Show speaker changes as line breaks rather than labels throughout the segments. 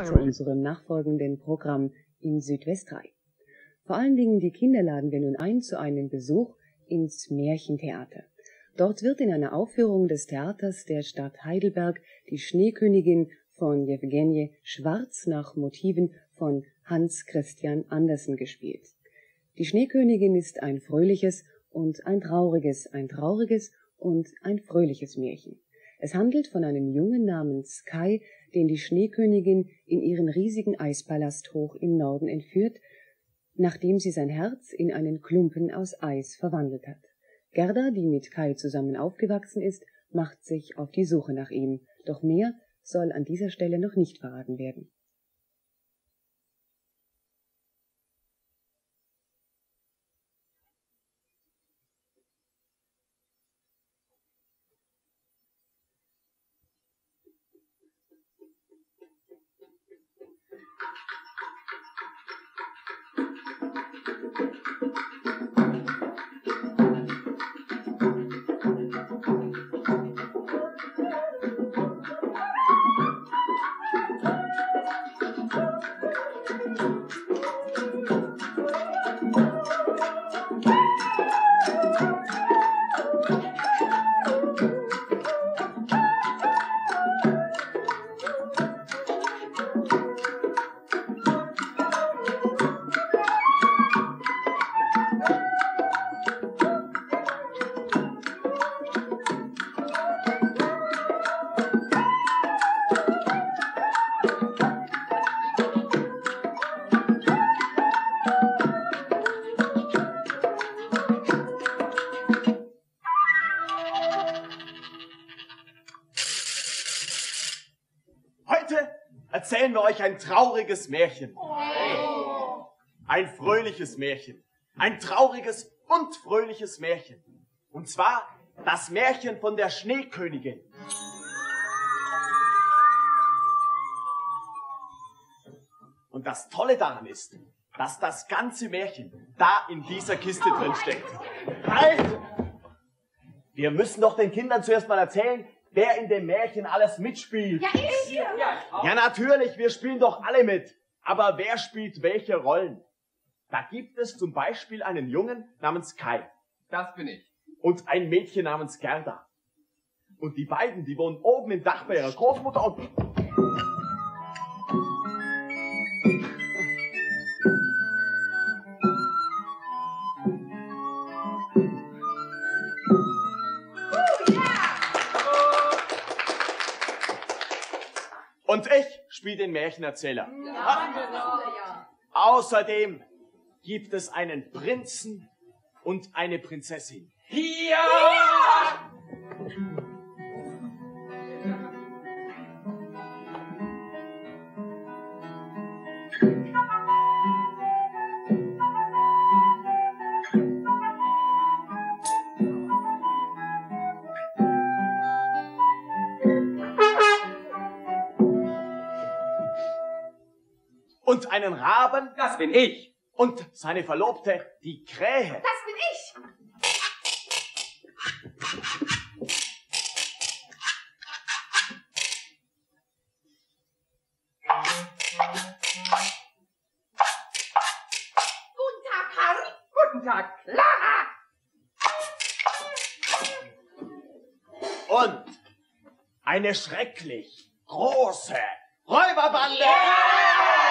zu unserem nachfolgenden Programm in Südwest 3. Vor allen Dingen die Kinder laden wir nun ein zu einem Besuch ins Märchentheater. Dort wird in einer Aufführung des Theaters der Stadt Heidelberg die Schneekönigin von Jewgenie Schwarz nach Motiven von Hans Christian Andersen gespielt. Die Schneekönigin ist ein fröhliches und ein trauriges, ein trauriges und ein fröhliches Märchen. Es handelt von einem Jungen namens Kai, den die Schneekönigin in ihren riesigen Eispalast hoch im Norden entführt, nachdem sie sein Herz in einen Klumpen aus Eis verwandelt hat. Gerda, die mit Kai zusammen aufgewachsen ist, macht sich auf die Suche nach ihm, doch mehr soll an dieser Stelle noch nicht verraten werden.
Ein trauriges Märchen. Ein fröhliches Märchen. Ein trauriges und fröhliches Märchen. Und zwar das Märchen von der Schneekönigin. Und das Tolle daran ist, dass das ganze Märchen da in dieser Kiste drin steckt. Halt! Wir müssen doch den Kindern zuerst mal erzählen, wer in dem Märchen alles mitspielt.
Ja, ich. Ja,
ja natürlich, wir spielen doch alle mit. Aber wer spielt welche Rollen? Da gibt es zum Beispiel einen Jungen namens Kai.
Das bin ich.
Und ein Mädchen namens Gerda. Und die beiden, die wohnen oben im Dach bei ihrer Großmutter und... Und ich spiele den Märchenerzähler.
Ja,
Außerdem gibt es einen Prinzen und eine Prinzessin.
Ja!
Einen Raben
Das bin ich.
und seine Verlobte, die Krähe.
Das bin ich. Guten Tag, Harry.
Guten Tag, Clara.
Und eine schrecklich große Räuberbande. Halt!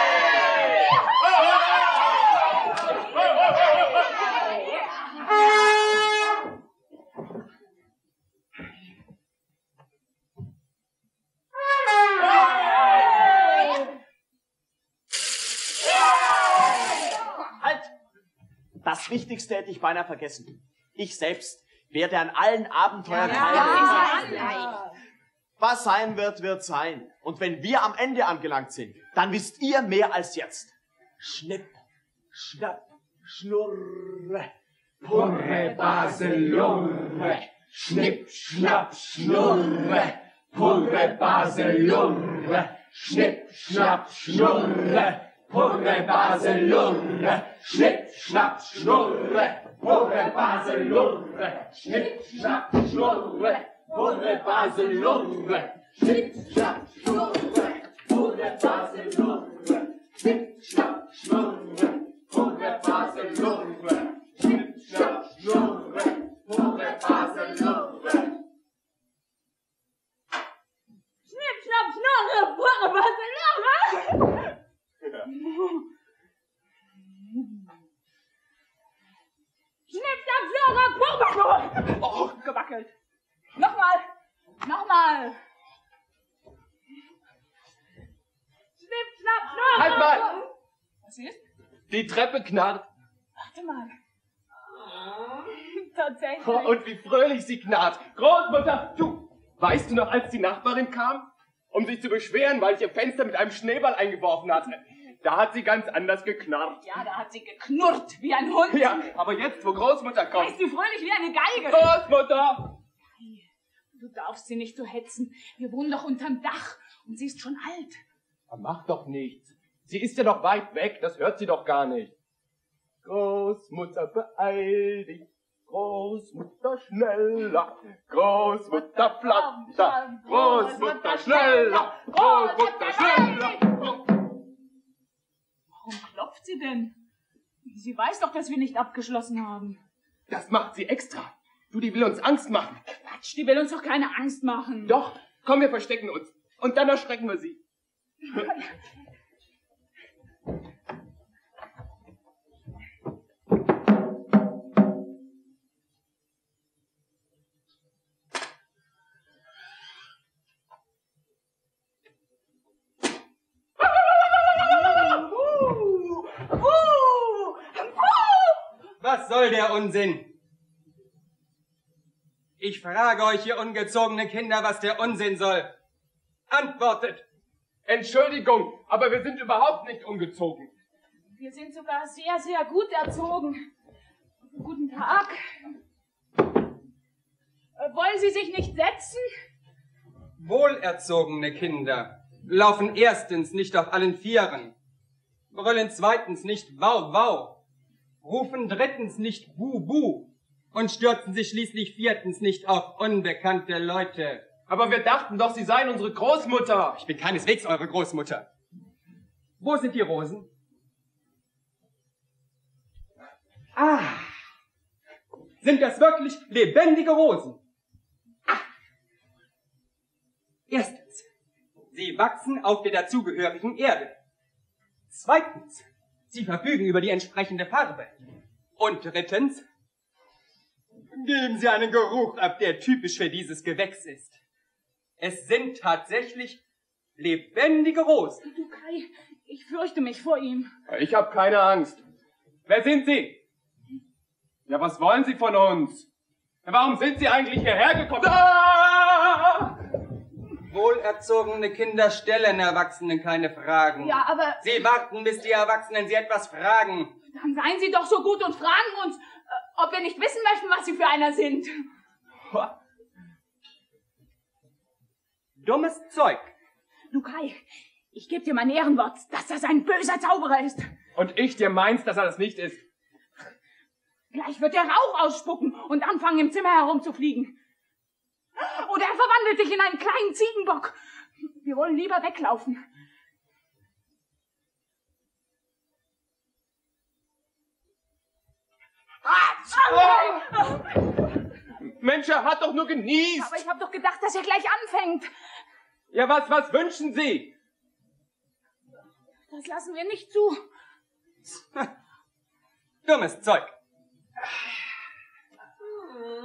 Das Wichtigste hätte ich beinahe vergessen. Ich selbst werde an allen Abenteuern teilnehmen. Was sein wird, wird sein. Und wenn wir am Ende angelangt sind, dann wisst ihr mehr als jetzt. Schnipp, schnapp, schnurre.
Purre Baselurre, Schnipp, Schnapp, Schnurre, Purre Baselurre, Schnipp, Schnapp, Schnurre, Purre Baselurre, Schnipp, Schnapp, Schnurre, Purre Baselurre, Schnipp, Schnapp, Schnurre,
Pourrait pas une longue. Chip, chap, chouette. Pourrait
pas une
longue. Chip,
chap, chouette. Knarrt.
Warte mal. Tatsächlich.
Oh, und wie fröhlich sie knarrt. Großmutter, du, weißt du noch, als die Nachbarin kam, um sich zu beschweren, weil ich ihr Fenster mit einem Schneeball eingeworfen hatte? Da hat sie ganz anders geknarrt.
Ja, da hat sie geknurrt wie ein Hund.
Ja, aber jetzt, wo Großmutter
Da
kommt.
ist sie fröhlich wie eine Geige.
Großmutter!
Du darfst sie nicht so hetzen. Wir wohnen doch unterm Dach und sie ist schon alt.
Mach doch nichts. Sie ist ja noch weit weg, das hört sie doch gar nicht. Großmutter, beeil dich. Großmutter, schneller. Großmutter, flatter. Großmutter, schneller. Großmutter, schneller.
Warum klopft sie denn? Sie weiß doch, dass wir nicht abgeschlossen haben.
Das macht sie extra. Du, die will uns Angst machen.
Quatsch, die will uns doch keine Angst machen.
Doch, komm, wir verstecken uns. Und dann erschrecken wir sie.
Unsinn? Ich frage euch, ihr ungezogene Kinder, was der Unsinn soll. Antwortet!
Entschuldigung, aber wir sind überhaupt nicht ungezogen.
Wir sind sogar sehr, sehr gut erzogen. Guten Tag. Äh, Wollen Sie sich nicht setzen?
Wohlerzogene Kinder laufen erstens nicht auf allen Vieren, brüllen zweitens nicht Wow, wow, rufen drittens nicht Bu, bu und stürzen sich schließlich viertens nicht auf unbekannte Leute.
Aber wir dachten doch, Sie seien unsere Großmutter.
Ich bin keineswegs eure Großmutter. Wo sind die Rosen? Ah, sind das wirklich lebendige Rosen? Ah. Erstens, sie wachsen auf der dazugehörigen Erde. Zweitens, sie verfügen über die entsprechende Farbe. Und drittens, geben sie einen Geruch ab, der typisch für dieses Gewächs ist. Es sind tatsächlich lebendige Rosen.
Du Kai, ich fürchte mich vor ihm.
Ich habe keine Angst. Wer sind Sie? Ja, was wollen Sie von uns? Warum sind Sie eigentlich hierher gekommen? Ah!
Wohlerzogene Kinder stellen Erwachsenen keine Fragen.
Ja, aber
Sie warten, bis die Erwachsenen sie etwas fragen.
dann seien Sie doch so gut und fragen uns, äh, ob wir nicht wissen möchten, was Sie für einer sind.
Dummes Zeug.
Du Kai, ich gebe dir mein Ehrenwort, dass das ein böser Zauberer ist.
Und ich dir meinst, dass er das nicht ist.
Gleich wird er Rauch ausspucken und anfangen, im Zimmer herumzufliegen. Oder er verwandelt dich in einen kleinen Ziegenbock. Wir wollen lieber weglaufen.
Mensch, er hat doch nur genießt.
Aber ich habe doch gedacht, dass er gleich anfängt.
Ja, was, was wünschen Sie?
Das lassen wir nicht zu.
Dummes Zeug.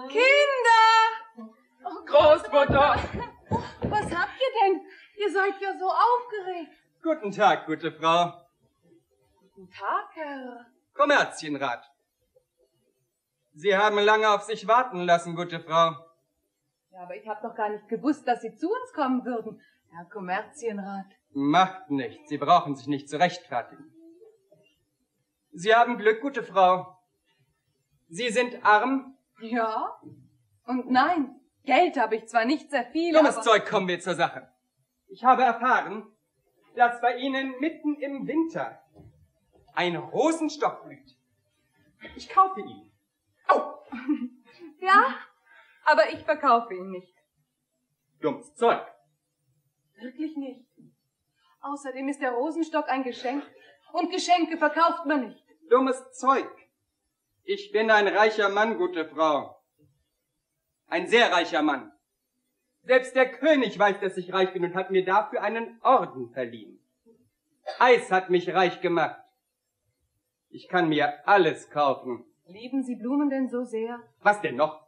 Kinder!
Großmutter!
Was habt ihr denn? Ihr seid ja so aufgeregt.
Guten Tag, gute Frau.
Guten Tag, Herr.
Kommerzienrat. Sie haben lange auf sich warten lassen, gute Frau.
Ja, aber ich hab doch gar nicht gewusst, dass Sie zu uns kommen würden, Herr Kommerzienrat.
Macht nichts, Sie brauchen sich nicht zu rechtfertigen. Sie haben Glück, gute Frau. Sie sind arm.
Ja? Und nein, Geld habe ich zwar nicht sehr viel,
Dummes
aber...
Zeug, kommen wir zur Sache. Ich habe erfahren, dass bei Ihnen mitten im Winter ein Rosenstock blüht. Ich kaufe ihn.
Ja, aber ich verkaufe ihn nicht.
Dummes Zeug.
Wirklich nicht. Außerdem ist der Rosenstock ein Geschenk. Und Geschenke verkauft man nicht.
Dummes Zeug. Ich bin ein reicher Mann, gute Frau. Ein sehr reicher Mann. Selbst der König weiß, dass ich reich bin und hat mir dafür einen Orden verliehen. Eis hat mich reich gemacht. Ich kann mir alles kaufen.
Lieben Sie Blumen denn so sehr?
Was denn noch?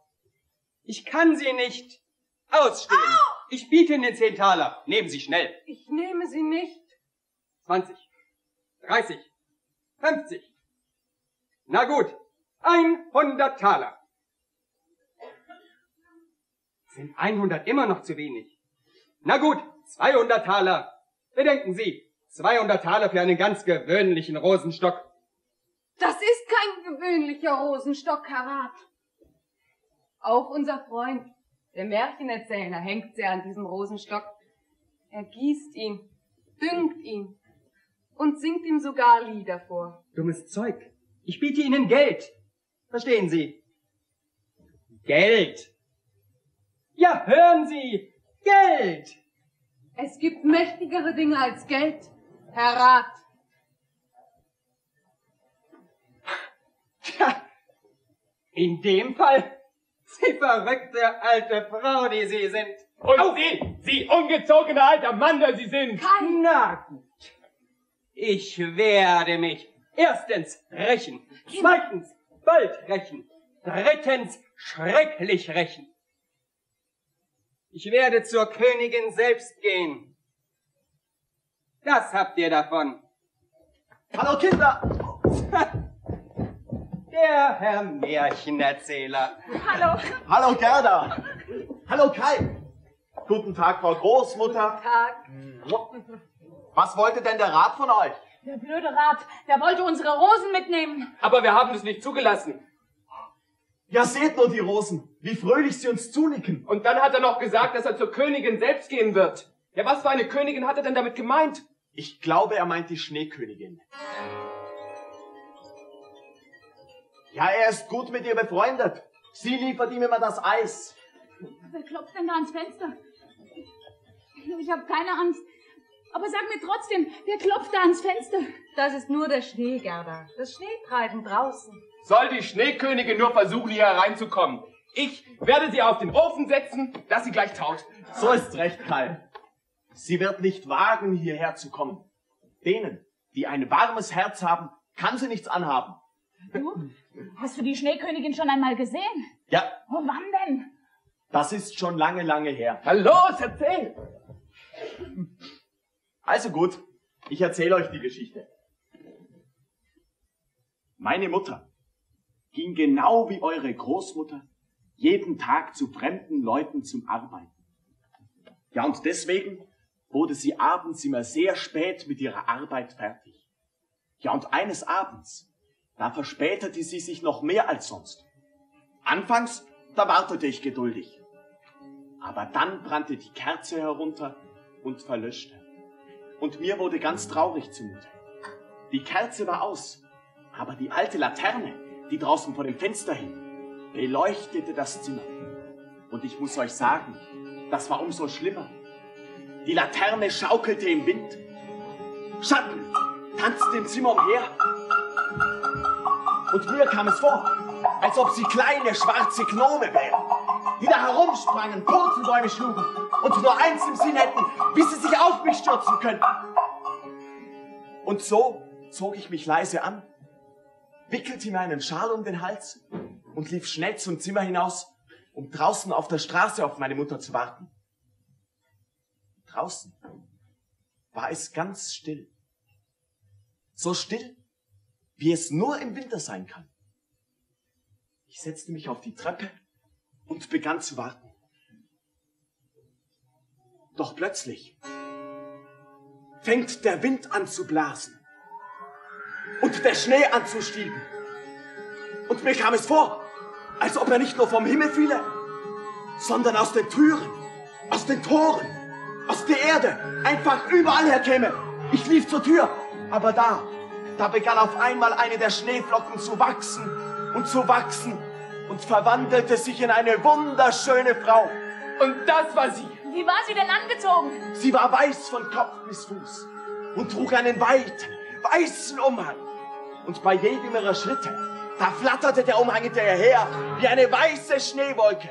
Ich kann sie nicht ausstehen. Ich biete Ihnen zehn Taler. Nehmen Sie schnell.
Ich nehme sie nicht.
20, 30, 50. Na gut, 100 Taler. Sind 100 immer noch zu wenig? Na gut, 200 Taler. Bedenken Sie, 200 Taler für einen ganz gewöhnlichen Rosenstock.
Das ist kein gewöhnlicher Rosenstock, Herr Rat. Auch unser Freund, der Märchenerzähler, hängt sehr an diesem Rosenstock. Er gießt ihn, düngt ihn und singt ihm sogar Lieder vor.
Dummes Zeug. Ich biete Ihnen Geld. Verstehen Sie? Geld. Ja, hören Sie. Geld.
Es gibt mächtigere Dinge als Geld, Herr Rat.
Tja, in dem Fall, Sie verrückte alte Frau, die Sie sind.
Und Sie, Sie ungezogene alter Mann, der Sie sind.
Kein
Na gut. Ich werde mich erstens rächen, zweitens bald rächen, drittens schrecklich rächen. Ich werde zur Königin selbst gehen. Das habt ihr davon.
Hallo Kinder!
Der Herr Märchenerzähler.
Hallo.
Hallo Gerda! Hallo Kai! Guten Tag, Frau Großmutter.
Tag.
Was wollte denn der Rat von euch?
Der blöde Rat, der wollte unsere Rosen mitnehmen.
Aber wir haben es nicht zugelassen.
Ja, seht nur die Rosen, wie fröhlich sie uns zunicken.
Und dann hat er noch gesagt, dass er zur Königin selbst gehen wird. Ja, was für eine Königin hat er denn damit gemeint?
Ich glaube, er meint die Schneekönigin. Ja, er ist gut mit ihr befreundet. Sie liefert ihm immer das Eis.
Wer klopft denn da ans Fenster? Ich habe keine Angst. Aber sag mir trotzdem, wer klopft da ans Fenster?
Das ist nur der Schnee, Gerda. Das Schneetreiben draußen.
Soll die Schneekönigin nur versuchen, hier hereinzukommen. Ich werde sie auf den Ofen setzen, dass sie gleich taut.
So ist's recht, Kai. Sie wird nicht wagen, hierher zu kommen. Denen, die ein warmes Herz haben, kann sie nichts anhaben.
Du? Hast du die Schneekönigin schon einmal gesehen?
Ja,
Oh, wann denn?
das ist schon lange, lange her.
Na los, erzähl!
Also gut, ich erzähle euch die Geschichte. Meine Mutter ging genau wie eure Großmutter jeden Tag zu fremden Leuten zum Arbeiten. Ja, und deswegen wurde sie abends immer sehr spät mit ihrer Arbeit fertig. Ja, und eines Abends, da verspätete sie sich noch mehr als sonst. Anfangs, da wartete ich geduldig. Aber dann brannte die Kerze herunter und verlöschte. Und mir wurde ganz traurig zumute. Die Kerze war aus, aber die alte Laterne, die draußen vor dem Fenster hing, beleuchtete das Zimmer. Und ich muss euch sagen, das war umso schlimmer. Die Laterne schaukelte im Wind. Schatten tanzten im Zimmer umher. Und mir kam es vor, als ob sie kleine schwarze Gnome wären, die da herumsprangen, Purzelbäume schlugen und nur eins im Sinn hätten, wie sie sich auf mich stürzen könnten. Und so zog ich mich leise an, wickelte mir einen Schal um den Hals und lief schnell zum Zimmer hinaus, um draußen auf der Straße auf meine Mutter zu warten. Draußen war es ganz still. So still, wie es nur im Winter sein kann. Ich setzte mich auf die Treppe und begann zu warten. Doch plötzlich fängt der Wind an zu blasen und der Schnee an zu stieben. Und mir kam es vor, als ob er nicht nur vom Himmel fiele, sondern aus den Türen, aus den Toren, aus der Erde, einfach überall herkäme. Ich lief zur Tür, aber da, da begann auf einmal eine der Schneeflocken zu wachsen und zu wachsen und verwandelte sich in eine wunderschöne Frau.
Und das war sie.
Wie war sie denn angezogen?
Sie war weiß von Kopf bis Fuß und trug einen weiten, weißen Umhang. Und bei jedem ihrer Schritte, da flatterte der Umhang hinter ihr her wie eine weiße Schneewolke.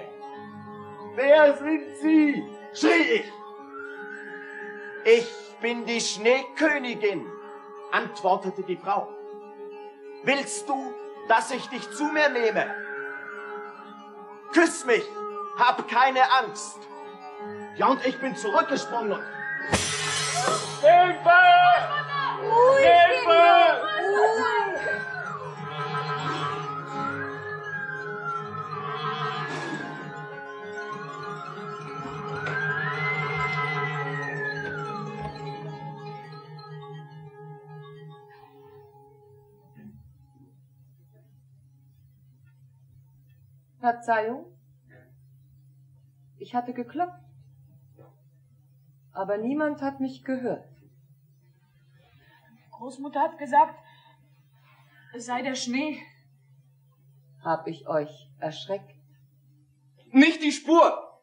Wer sind Sie? schrie ich. Ich bin die Schneekönigin, antwortete die Frau. Willst du, dass ich dich zu mir nehme? Küss mich, hab keine Angst. Ja, und ich bin zurückgesprungen
Verzeihung? Ich hatte geklopft, aber niemand hat mich gehört.
Großmutter hat gesagt, es sei der Schnee.
Hab ich euch erschreckt?
Nicht die Spur!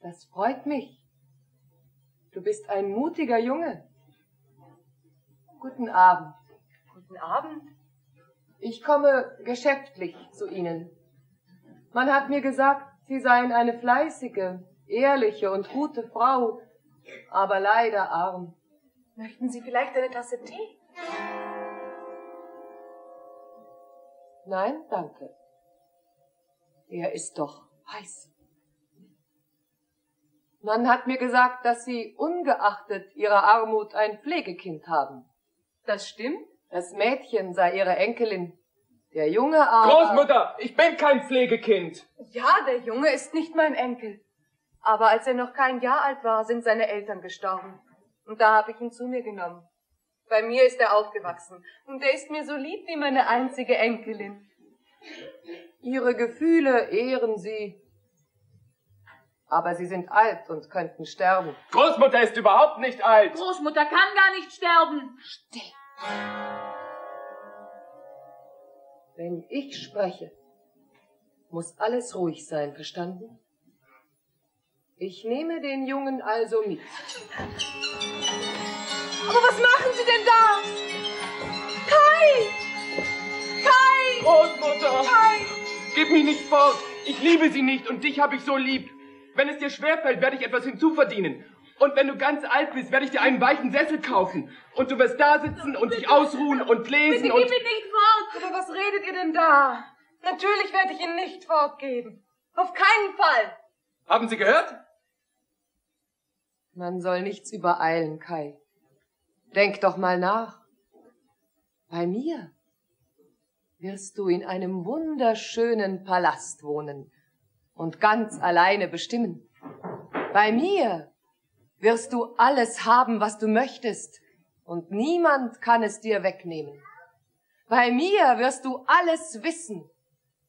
Das freut mich. Du bist ein mutiger Junge. Guten Abend. Guten Abend. Ich komme geschäftlich zu Ihnen. Man hat mir gesagt, Sie seien eine fleißige, ehrliche und gute Frau, aber leider arm.
Möchten Sie vielleicht eine Tasse Tee?
Nein, danke. Er ist doch heiß. Man hat mir gesagt, dass Sie ungeachtet Ihrer Armut ein Pflegekind haben. Das stimmt? Das Mädchen sei Ihre Enkelin. Der Junge aber...
Großmutter, ich bin kein Pflegekind.
Ja, der Junge ist nicht mein Enkel. Aber als er noch kein Jahr alt war, sind seine Eltern gestorben. Und da habe ich ihn zu mir genommen. Bei mir ist er aufgewachsen. Und er ist mir so lieb wie meine einzige Enkelin.
Ihre Gefühle ehren Sie. Aber Sie sind alt und könnten sterben.
Großmutter ist überhaupt nicht alt.
Großmutter kann gar nicht sterben.
Still. Wenn ich spreche, muss alles ruhig sein, verstanden? Ich nehme den Jungen also mit.
Aber was machen Sie denn da? Kai! Kai!
Großmutter!
Kai!
Gib mich nicht fort. Ich liebe sie nicht und dich habe ich so lieb. Wenn es dir schwerfällt, werde ich etwas hinzuverdienen. Und wenn du ganz alt bist, werde ich dir einen weichen Sessel kaufen. Und du wirst da sitzen und dich ausruhen und lesen
Bitte
und...
gib ihn nicht fort.
Aber was redet ihr denn da? Natürlich werde ich ihn nicht fortgeben. Auf keinen Fall.
Haben Sie gehört?
Man soll nichts übereilen, Kai. Denk doch mal nach. Bei mir wirst du in einem wunderschönen Palast wohnen und ganz alleine bestimmen. Bei mir wirst du alles haben, was du möchtest, und niemand kann es dir wegnehmen. Bei mir wirst du alles wissen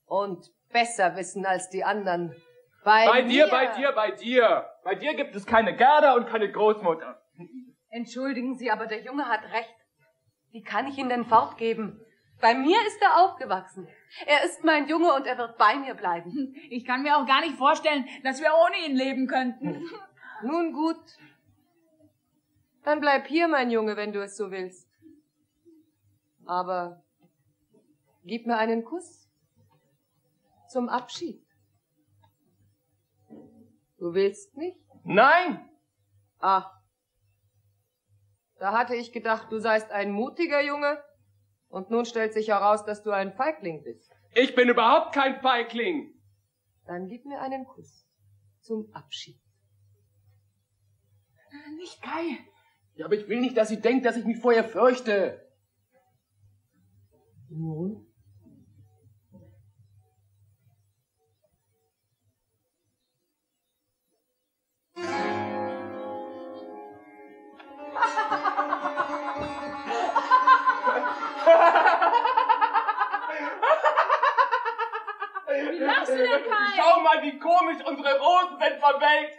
und besser wissen als die anderen. Bei,
Bei dir,
mir-
bei dir, bei dir. Bei dir gibt es keine Gerda und keine Großmutter.
Entschuldigen Sie, aber der Junge hat recht. Wie kann ich ihn denn fortgeben? Bei mir ist er aufgewachsen. Er ist mein Junge und er wird bei mir bleiben.
Ich kann mir auch gar nicht vorstellen, dass wir ohne ihn leben könnten.
Nun gut. Dann bleib hier, mein Junge, wenn du es so willst. Aber gib mir einen Kuss zum Abschied. Du willst nicht?
Nein!
Ach. Da hatte ich gedacht, du seist ein mutiger Junge, und nun stellt sich heraus, dass du ein Feigling bist.
Ich bin überhaupt kein Feigling.
Dann gib mir einen Kuss zum Abschied.
Nicht Kai.
Ja, aber ich will nicht, dass sie denkt, dass ich mich vor ihr fürchte.
Nun?
Wie lachst du denn, Kai?
Schau mal, wie komisch unsere Rosen sind verwelkt.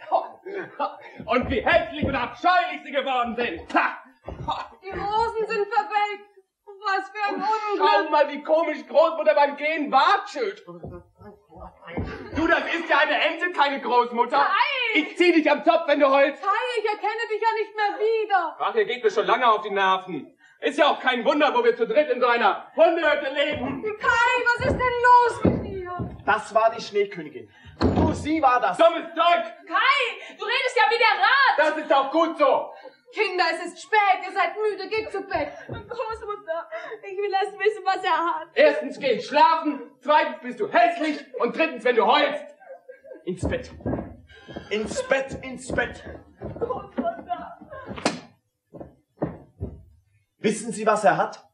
Und wie hässlich und abscheulich sie geworden sind. Ha!
Die Rosen sind verwelkt. Was für ein
Schau
Unglück.
mal, wie komisch Großmutter beim Gehen watschelt. Du, das ist ja eine Ente, keine Großmutter. Ich zieh dich am Zopf, wenn du heulst.
Kai, ich erkenne dich ja nicht mehr wieder.
Ach, ihr geht mir schon lange auf die Nerven. Ist ja auch kein Wunder, wo wir zu dritt in so einer Hundehütte leben.
Kai, was ist denn los mit dir?
Das war die Schneekönigin. Sie war das.
Dummes Zeug!
Kai, du redest ja wie der Rat.
Das ist auch gut so!
Kinder, es ist spät, ihr seid müde, geht zu Bett.
Großmutter, ich will erst wissen, was er hat.
Erstens geh ich schlafen, zweitens bist du hässlich und drittens, wenn du heulst, ins Bett.
Ins Bett, ins Bett. Wissen Sie, was er hat?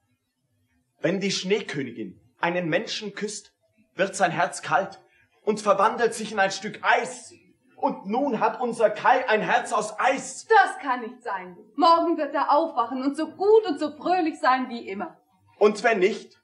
Wenn die Schneekönigin einen Menschen küsst, wird sein Herz kalt und verwandelt sich in ein Stück Eis. Und nun hat unser Kai ein Herz aus Eis.
Das kann nicht sein. Morgen wird er aufwachen und so gut und so fröhlich sein wie immer.
Und wenn nicht?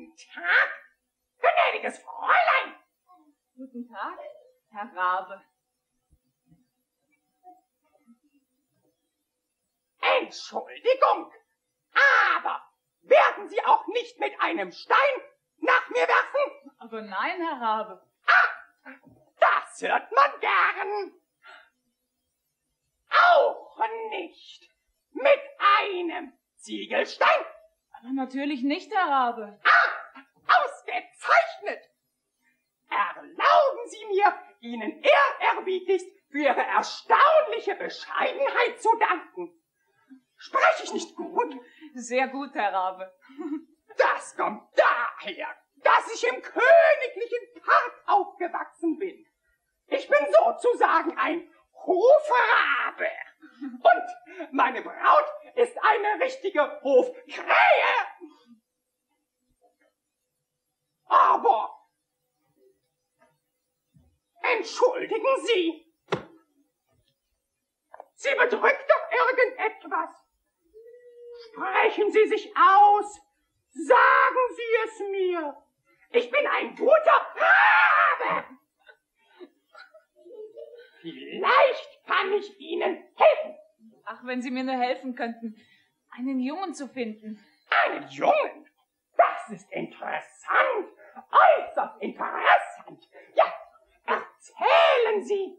Guten Tag, gnädiges Fräulein.
Guten Tag, Herr Rabe.
Entschuldigung, aber werden Sie auch nicht mit einem Stein nach mir werfen?
Aber nein, Herr Rabe.
Das hört man gern. Auch nicht mit einem Ziegelstein.
Aber natürlich nicht, Herr Rabe.
Ausgezeichnet. Erlauben Sie mir, Ihnen ehrerbietigst für Ihre erstaunliche Bescheidenheit zu danken. Spreche ich nicht gut?
Sehr gut, Herr Rabe.
Das kommt daher, dass ich im königlichen Park aufgewachsen bin. Ich bin sozusagen ein Hofrabe. Und meine Braut ist eine richtige Hofkrähe. Aber entschuldigen Sie, Sie bedrückt doch irgendetwas. Sprechen Sie sich aus. Sagen Sie es mir. Ich bin ein guter Rabe. Vielleicht kann ich Ihnen helfen.
Ach, wenn Sie mir nur helfen könnten, einen Jungen zu finden.
Einen Jungen? Das ist interessant. Äußerst interessant. Ja, erzählen Sie.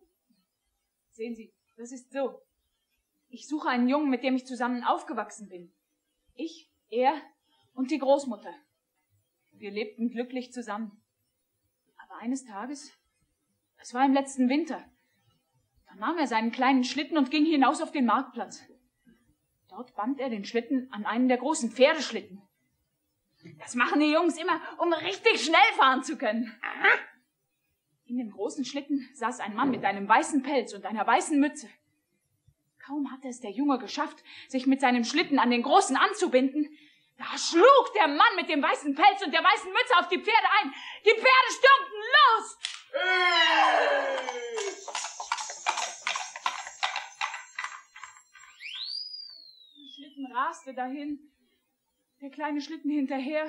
Sehen Sie, das ist so. Ich suche einen Jungen, mit dem ich zusammen aufgewachsen bin. Ich, er und die Großmutter. Wir lebten glücklich zusammen. Aber eines Tages, es war im letzten Winter, da nahm er seinen kleinen Schlitten und ging hinaus auf den Marktplatz. Dort band er den Schlitten an einen der großen Pferdeschlitten. Das machen die Jungs immer, um richtig schnell fahren zu können. In dem großen Schlitten saß ein Mann mit einem weißen Pelz und einer weißen Mütze. Kaum hatte es der Junge geschafft, sich mit seinem Schlitten an den Großen anzubinden, da schlug der Mann mit dem weißen Pelz und der weißen Mütze auf die Pferde ein. Die Pferde stürmten los. Der raste dahin, der kleine Schlitten hinterher.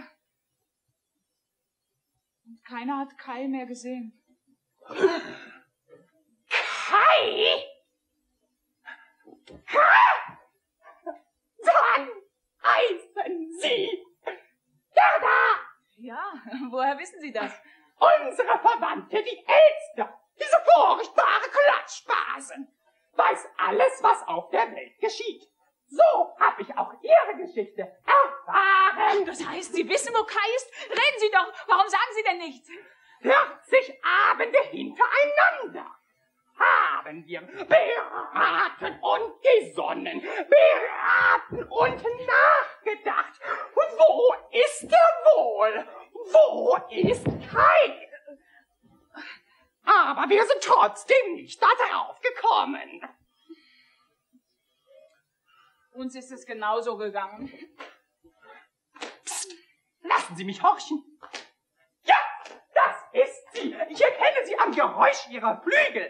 Und keiner hat Kai mehr gesehen.
Kai? Kai? Dann heißen Sie Gerda!
Ja, woher wissen Sie das?
Unsere Verwandte, die Elster, diese furchtbare Klatschbase, weiß alles, was auf der Welt geschieht. So habe ich auch Ihre Geschichte erfahren.
Das heißt, Sie wissen, wo Kai ist? Reden Sie doch! Warum sagen Sie denn nichts?
40 Abende hintereinander haben wir beraten und gesonnen, beraten und nachgedacht. Wo ist er wohl? Wo ist Kai? Aber wir sind trotzdem nicht darauf gekommen.
Uns ist es genauso gegangen.
Psst, lassen Sie mich horchen. Ja, das ist sie. Ich erkenne sie am Geräusch ihrer Flügel.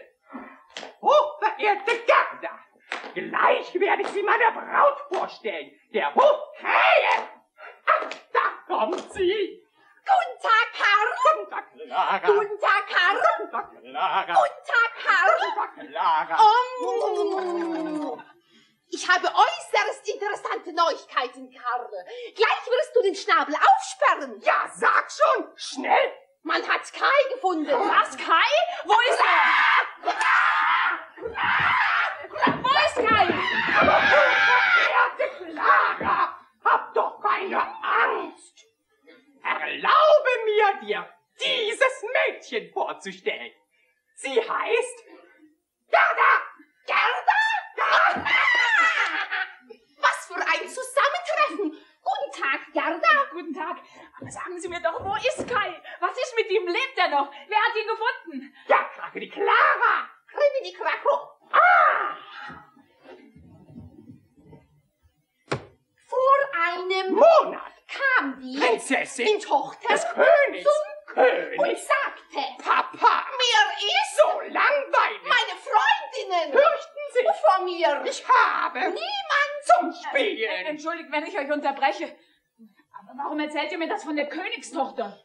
Oh, verehrte Gerda, gleich werde ich Sie meiner Braut vorstellen, der Hofkrähe. Ach, da kommt sie.
Guten Tag, Herr.
Guten Tag, Clara.
Guten Tag, Herr.
Guten Tag, Clara.
Guten Tag, Herr.
Guten Tag, Clara.
Oh. Ich habe äußerst interessante Neuigkeiten, Karl. Gleich wirst du den Schnabel aufsperren.
Ja, sag schon, schnell.
Man hat Kai gefunden.
Was, Kai? Wo ist er? Wo ist Kai?
Verehrte Clara, hab doch keine Angst. Erlaube mir, dir dieses Mädchen vorzustellen. Sie heißt Gerda.
Gerda? Was für ein Zusammentreffen. Guten Tag, Gerda.
Guten Tag. Aber sagen Sie mir doch, wo ist Kai? Was ist mit ihm? Lebt er noch? Wer hat ihn gefunden?
Ja, Krake die Clara.
Krimi die Krako.
Ah,
Vor einem
Monat.
kam die
Prinzessin
die Tochter
des Königs.
zum
König.
und sagte,
Papa.
mir ist
So langweilig.
meine Freundinnen
Fürchten Sie.
vor mir.
Ich habe
Niemand
zum
Äh,
Spielen.
Entschuldigt, wenn ich euch unterbreche. Aber warum erzählt ihr mir das von der Königstochter?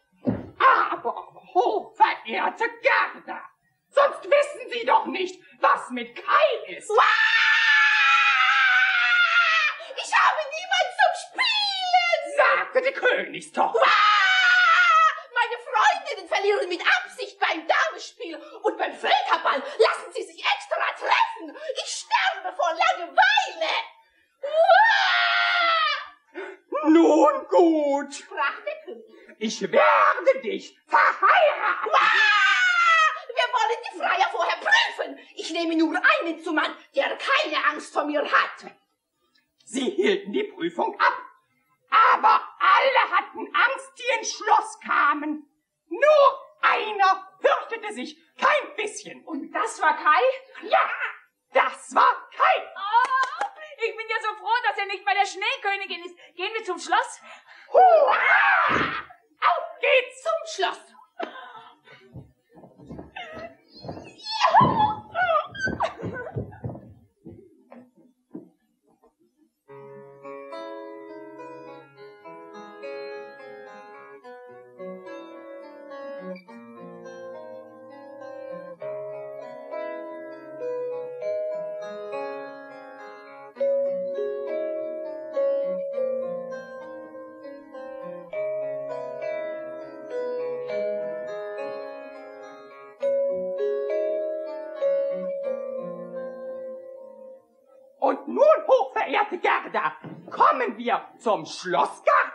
Aber, hochverehrte Gerda, sonst wissen Sie doch nicht, was mit Kai ist.
Ich habe niemand zum Spielen.
sagte die Königstochter.
Meine Freundinnen verlieren mit Absicht beim Damenspiel und beim Völkerball lassen sie sich extra treffen. Ich sterbe vor Langeweile.
Nun gut,
Sprach der König.
ich werde dich verheiraten.
Wir wollen die Freier vorher prüfen. Ich nehme nur einen zum Mann, der keine Angst vor mir hat.
Sie hielten die Prüfung ab, aber alle hatten Angst, die ins Schloss kamen. Nur einer fürchtete sich kein bisschen.
Und das war Kai?
Ja, das war Kai.
Oh, ich bin ja so froh, dass er nicht bei der Schneekönigin ist. Gehen wir zum Schloss?
Hurra! Auf geht's
Zum Schloss.
Und zum Schlossgarten.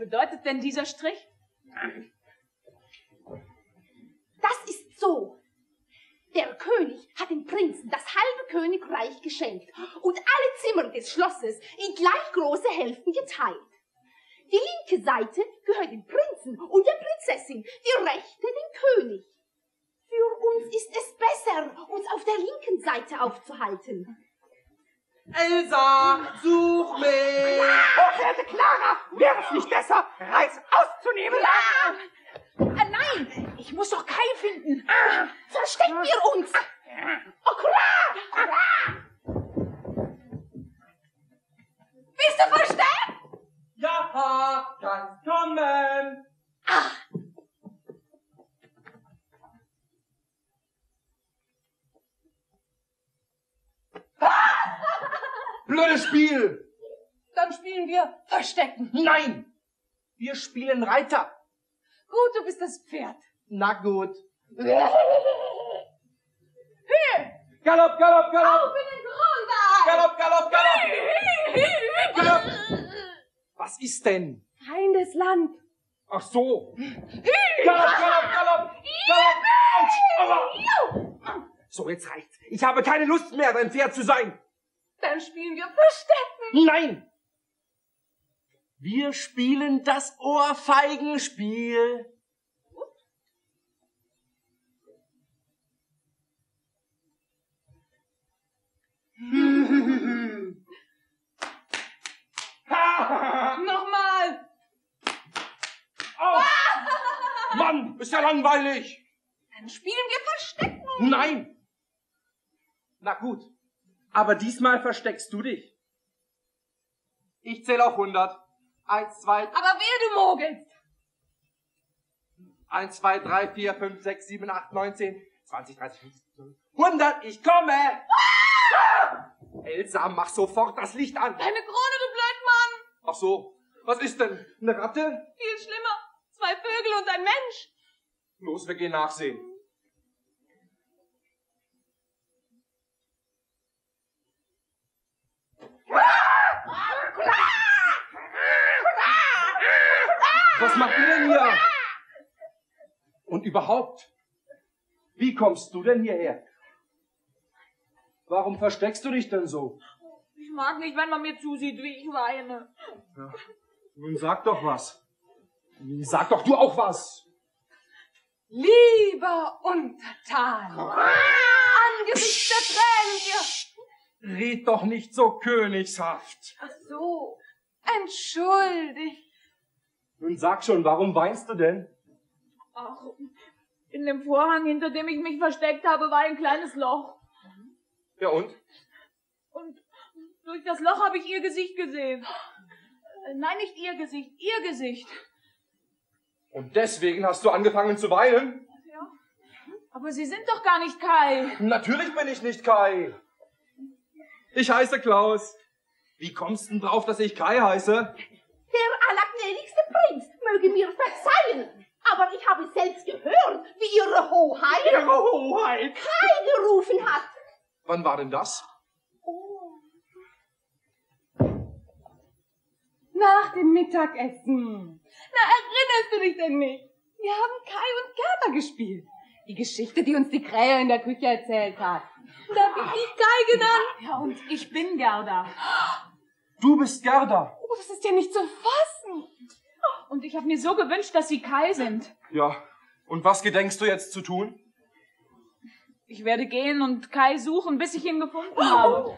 Bedeutet denn dieser Strich?
Das ist so. Der König hat dem Prinzen das halbe Königreich geschenkt und alle Zimmer des Schlosses in gleich große Hälften geteilt. Die linke Seite gehört dem Prinzen und der Prinzessin, die rechte dem König. Für uns ist es besser, uns auf der linken Seite aufzuhalten.
Elsa, such mich!
Oh, werte Clara, wäre es nicht besser, Reis auszunehmen?
Ah, nein, ich muss doch Kai finden.
Verstecken wir uns! Oh, klar! klar! Bist du versteckt?
Ja, kannst kommen!
Blödes Spiel!
Dann spielen wir Verstecken.
Nein! Wir spielen Reiter.
Gut, du bist das Pferd.
Na gut.
Galopp, Galopp, Galopp!
Auf in den Thronsaal!
Galopp, Galopp, Galopp! Galopp!
Was ist denn?
Feindes Land.
Ach so.
Galopp, Galopp, Galopp! Galopp! Autsch! Aua!
So, jetzt reicht's. Ich habe keine Lust mehr, dein Pferd zu sein.
Dann spielen wir Verstecken.
Nein! Wir spielen das Ohrfeigenspiel.
Nochmal.
Au! Mann, ist ja langweilig.
Dann spielen wir Verstecken.
Nein! Na gut. Aber diesmal versteckst du dich.
Ich zähle auf 100. Eins, zwei,
Aber wer du mogelst.
eins, zwei, drei, vier, fünf, sechs, sieben, acht, neun, zehn, zwanzig, dreißig, fünfzig, hundert. Ich komme!
Elsa, mach sofort das Licht an.
Deine Krone, du Blödmann.
Ach so. Was ist denn? Eine Ratte?
Viel schlimmer. Zwei Vögel und ein Mensch.
Los, wir gehen nachsehen. Was macht ihr denn hier? Und überhaupt, wie kommst du denn hierher? Warum versteckst du dich denn so?
Ich mag nicht, wenn man mir zusieht, wie ich weine.
Nun sag doch was. Sag doch du auch was.
Lieber Untertan, angesichts der Tränen hier.
Red doch nicht so königshaft.
Ach so, entschuldigt.
Nun sag schon, warum weinst du denn?
Ach, in dem Vorhang, hinter dem ich mich versteckt habe, war ein kleines Loch.
Ja und?
Und durch das Loch habe ich ihr Gesicht gesehen. Äh, Nein, nicht ihr Gesicht, ihr Gesicht.
Und deswegen hast du angefangen zu weinen?
Ja. Aber Sie sind doch gar nicht Kai.
Natürlich bin ich nicht Kai. Ich heiße Klaus. Wie kommst du denn drauf, dass ich Kai heiße?
Der allergnädigste Prinz möge mir verzeihen, aber ich habe selbst gehört, wie Ihre Hoheit
Ihre Hoheit!
Kai gerufen hat.
Wann war denn das?
Nach dem Mittagessen. Na, erinnerst du dich denn nicht? Wir haben Kai und Gerda gespielt. Die Geschichte, die uns die Krähe in der Küche erzählt hat. Da hab ich Kai genannt.
Ja, und ich bin Gerda.
Du bist Gerda.
Oh, das ist ja nicht zu fassen.
Und ich habe mir so gewünscht, dass Sie Kai sind.
Ja. Und was gedenkst du jetzt zu tun?
Ich werde gehen und Kai suchen, bis ich ihn gefunden habe.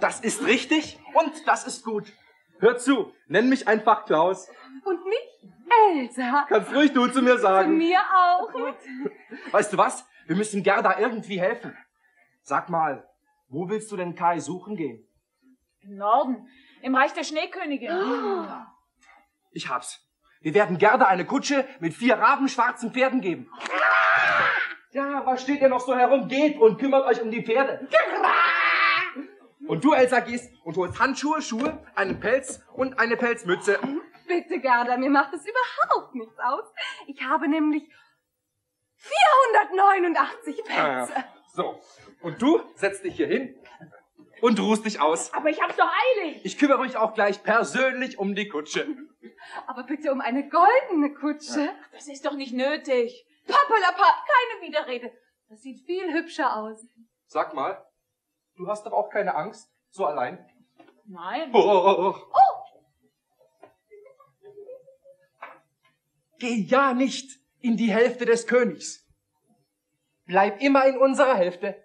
Das ist richtig und das ist gut. Hör zu, nenn mich einfach Klaus.
Und mich? Elsa.
Kannst ruhig du zu mir
Zu
sagen.
mir auch.
Weißt du was? Wir müssen Gerda irgendwie helfen. Sag mal, wo willst du denn Kai suchen gehen?
Im Norden, im Reich der Schneekönigin.
Ich hab's. Wir werden Gerda eine Kutsche mit vier rabenschwarzen Pferden geben. Ja, was steht ihr noch so herum? Geht und kümmert euch um die Pferde. Und du, Elsa, gehst und holst Handschuhe, Schuhe, einen Pelz und eine Pelzmütze.
Bitte, Gerda, mir macht es überhaupt nichts aus. Ich habe nämlich 489 Pelze.
Ah, so. Und du setzt dich hier hin und ruhst dich aus.
Aber ich hab's doch eilig.
Ich kümmere mich auch gleich persönlich um die Kutsche.
Aber bitte um eine goldene Kutsche.
Das ist doch nicht nötig.
Papalapap, keine Widerrede. Das sieht viel hübscher aus.
Sag mal, du hast doch auch keine Angst, so allein?
Nein.
Oh. Geh ja nicht in die Hälfte des Königs. Bleib immer in unserer Hälfte.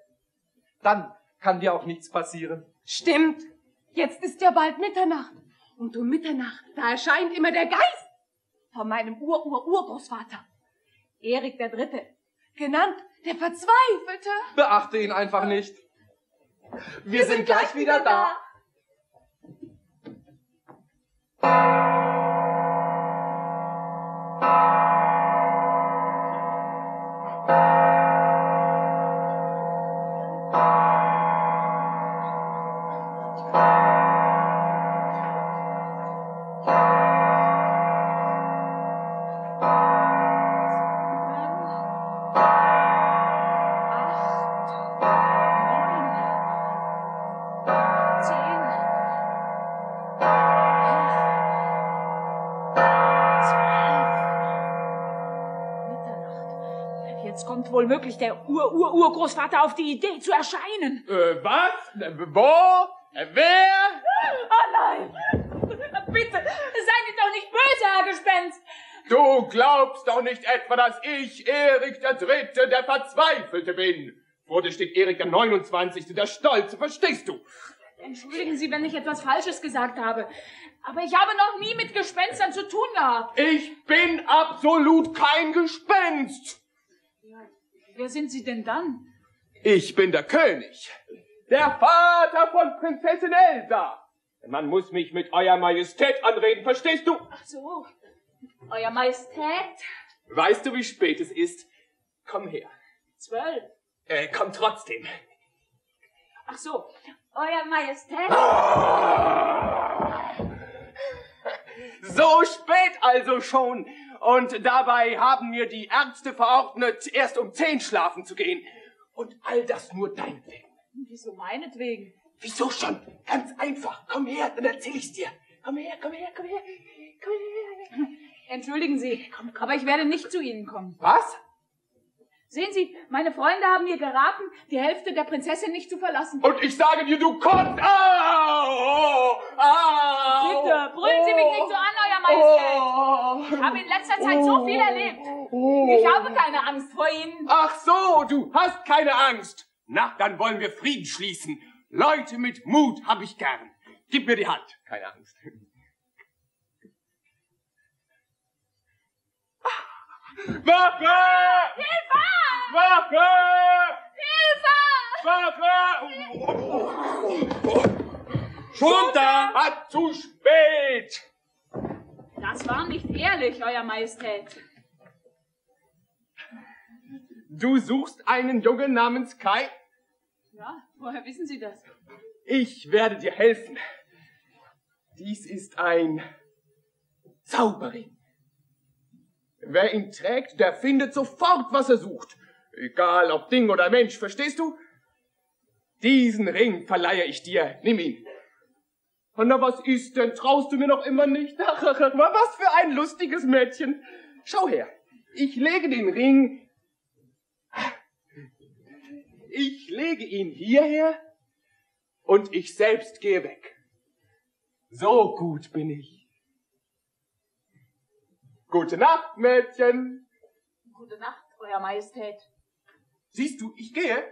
Dann kann dir auch nichts passieren.
Stimmt. Jetzt ist ja bald Mitternacht. Und um Mitternacht, da erscheint immer der Geist von meinem Ur-Ur-Urgroßvater. Erik der Dritte. Genannt der Verzweifelte.
Beachte ihn einfach nicht. Wir, sind, gleich wieder da.
Jetzt kommt wohl wirklich der Ur-Ur-Urgroßvater auf die Idee zu erscheinen.
Äh, was? Wo? Äh, Wer?
Oh nein! Bitte, seid ihr doch nicht böse, Herr Gespenst!
Du glaubst doch nicht etwa, dass ich, Erik der Dritte, der Verzweifelte bin. Vor dir steht Erik der 29., der Stolze, verstehst du?
Entschuldigen Sie, wenn ich etwas Falsches gesagt habe. Aber ich habe noch nie mit Gespenstern zu tun gehabt.
Ich bin absolut kein Gespenst.
Wer sind Sie denn dann?
Ich bin der König. Der Vater von Prinzessin Elsa. Man muss mich mit Euer Majestät anreden, verstehst du?
Ach so. Euer Majestät?
Weißt du, wie spät es ist? Komm her.
Zwölf.
Äh, komm trotzdem.
Ach so. Euer Majestät?
So spät also schon. Und dabei haben mir die Ärzte verordnet, erst um zehn schlafen zu gehen. Und all das nur deinetwegen.
Wieso meinetwegen?
Wieso schon? Ganz einfach. Komm her, dann erzähl ich's dir. Komm her, komm her, komm her. Komm her.
Entschuldigen Sie, aber ich werde nicht zu Ihnen kommen.
Was?
Sehen Sie, meine Freunde haben mir geraten, die Hälfte der Prinzessin nicht zu verlassen.
Und ich sage dir, du kommst. Au! Au!
Bitte, brüllen Sie mich nicht so an, Majestät. Ich habe habe in letzter Zeit so viel erlebt. Ich habe keine Angst vor Ihnen.
Ach so, du hast keine Angst. Na, dann wollen wir Frieden schließen. Leute mit Mut habe ich gern. Gib mir die Hand. Keine Angst. Waffe!
Hilfe!
Waffe!
Hilfe!
Waffe! Schulter! Hat zu spät!
Das war nicht ehrlich, Euer Majestät.
Du suchst einen Jungen namens Kai?
Ja, woher wissen Sie das?
Ich werde dir helfen. Dies ist ein Zauberring. Wer ihn trägt, der findet sofort, was er sucht. Egal ob Ding oder Mensch, verstehst du? Diesen Ring verleihe ich dir. Nimm ihn. Na, was ist denn? Traust du mir noch immer nicht? Ach, ach, ach, was für ein lustiges Mädchen. Schau her. Ich lege den Ring. Ich lege ihn hierher und ich selbst gehe weg. So gut bin ich. Gute Nacht, Mädchen.
Gute Nacht, Euer Majestät.
Siehst du, ich gehe.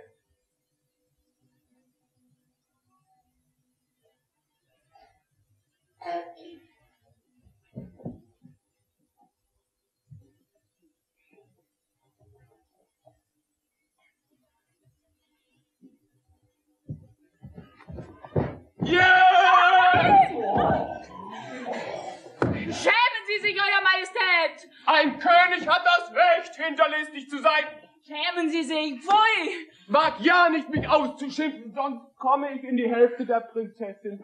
Ein König hat das Recht, hinterlistig zu sein.
Schämen Sie sich! Pfui!
Wag ja nicht, mich auszuschimpfen, sonst komme ich in die Hälfte der Prinzessin.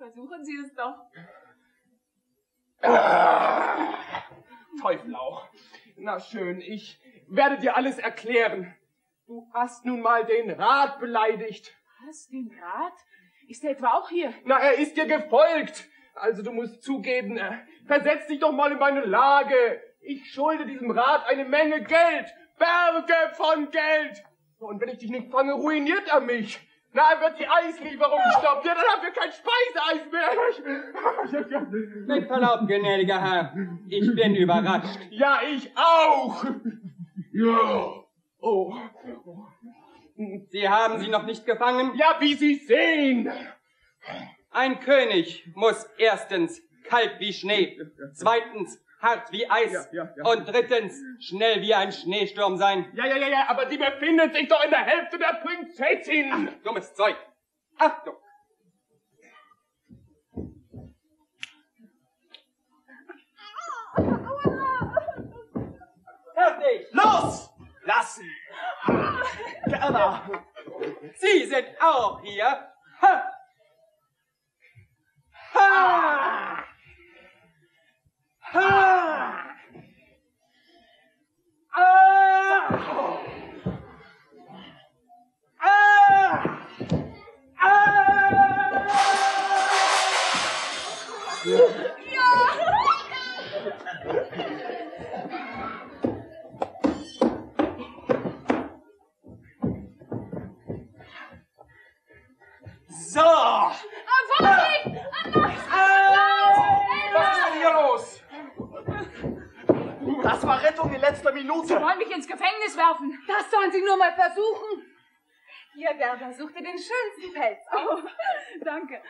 Versuchen Sie es doch.
Ah, Teufel auch. Na schön, ich werde dir alles erklären. Du hast nun mal den Rat beleidigt.
Was? Den Rat? Ist er etwa auch hier?
Na, er ist dir gefolgt. Also du musst zugeben, äh, versetz dich doch mal in meine Lage. Ich schulde diesem Rat eine Menge Geld. Berge von Geld. Und wenn ich dich nicht fange, ruiniert er mich. Na, er wird die Eislieferung gestoppt. Ja, dann haben wir kein Speiseeis mehr.
Mit Verlaub, gnädiger Herr, ich bin überrascht.
Ja, ich auch. Ja. Oh.
Sie haben sie noch nicht gefangen?
Ja, wie Sie sehen.
Ein König muss erstens kalt wie Schnee, zweitens hart wie Eis und drittens schnell wie ein Schneesturm sein.
Ja, ja, ja, ja, aber die befindet sich doch in der Hälfte der Prinzessin.
Ach, dummes Zeug. Achtung! Fertig!
Los! Lassen! Gerda!
Sie sind auch hier. Ha! Ha! Ha! Ah! Ah!
So!
Vorsicht!
Was ist denn hier los?
Das war Rettung in letzter Minute.
Sie wollen mich ins Gefängnis werfen.
Das sollen Sie nur mal versuchen. Hier, Gerda, such dir den schönsten Pelz aus.
Danke.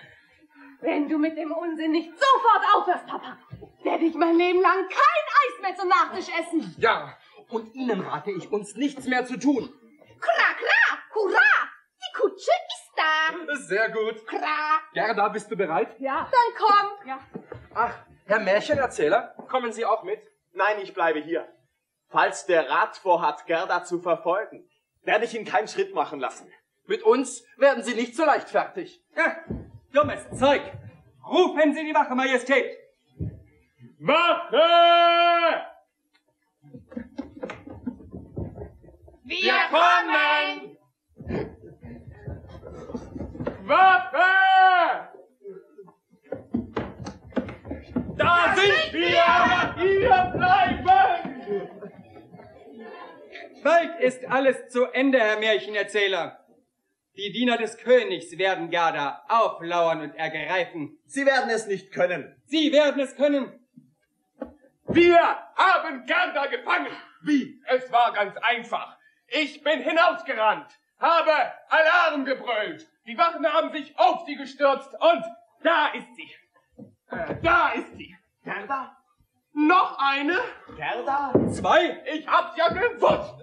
Wenn du mit dem Unsinn nicht sofort aufhörst, Papa, werde ich mein Leben lang kein Eis mehr zum Nachtisch essen.
Ja, und Ihnen rate ich, uns nichts mehr zu tun.
Kra, kra, hurra! Die Kutsche ist da.
Sehr gut.
Kra.
Gerda, bist du bereit?
Ja.
Dann komm.
Ja.
Ach, Herr Märchenerzähler, kommen Sie auch mit?
Nein, ich bleibe hier. Falls der Rat vorhat, Gerda zu verfolgen, werde ich ihn keinen Schritt machen lassen.
Mit uns werden Sie nicht so leicht fertig.
Ja, dummes Zeug. Rufen Sie die Wache, Majestät.
Wache!
Wir
kommen! Waffe! Da sind wir! Hier bleiben!
Bald ist alles zu Ende, Herr Märchenerzähler. Die Diener des Königs werden Gerda auflauern und ergreifen.
Sie werden es nicht können.
Sie werden es können.
Wir haben Gerda gefangen. Wie? Es war ganz einfach. Ich bin hinausgerannt, habe Alarm gebrüllt. Die Wachen haben sich auf sie gestürzt und da ist sie. Äh, da ist sie.
Gerda?
Noch eine?
Gerda?
Zwei? Ich hab's ja gewusst.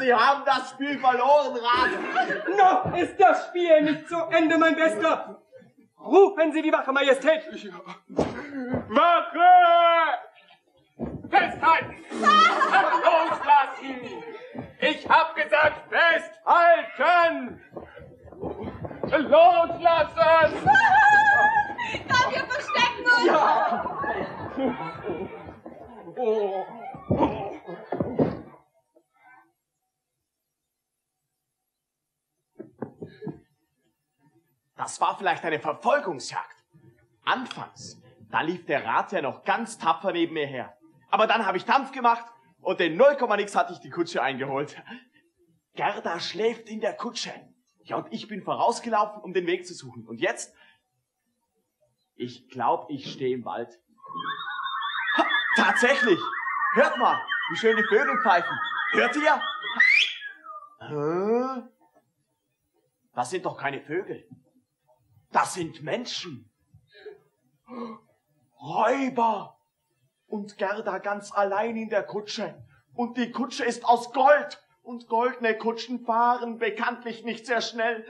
Sie haben das Spiel verloren, Rat.
Noch ist das Spiel nicht zu Ende, mein Bester. Rufen Sie die Wache, Majestät.
Wache! Festhalten! Loslassen! Ich hab gesagt, festhalten! Loslassen!
Komm, wir verstecken uns!
Ja! Oh.
Das war vielleicht eine Verfolgungsjagd. Anfangs, da lief der Rat ja noch ganz tapfer neben mir her. Aber dann habe ich Dampf gemacht und in 0, nix hatte ich die Kutsche eingeholt. Gerda schläft in der Kutsche. Ja, und ich bin vorausgelaufen, um den Weg zu suchen. Und jetzt? Ich glaube, ich stehe im Wald. Ha, tatsächlich! Hört mal, wie schön die Vögel pfeifen. Hört ihr? Hä? Das sind doch keine Vögel. Das sind Menschen. Räuber. Und Gerda ganz allein in der Kutsche. Und die Kutsche ist aus Gold. Und goldene Kutschen fahren bekanntlich nicht sehr schnell.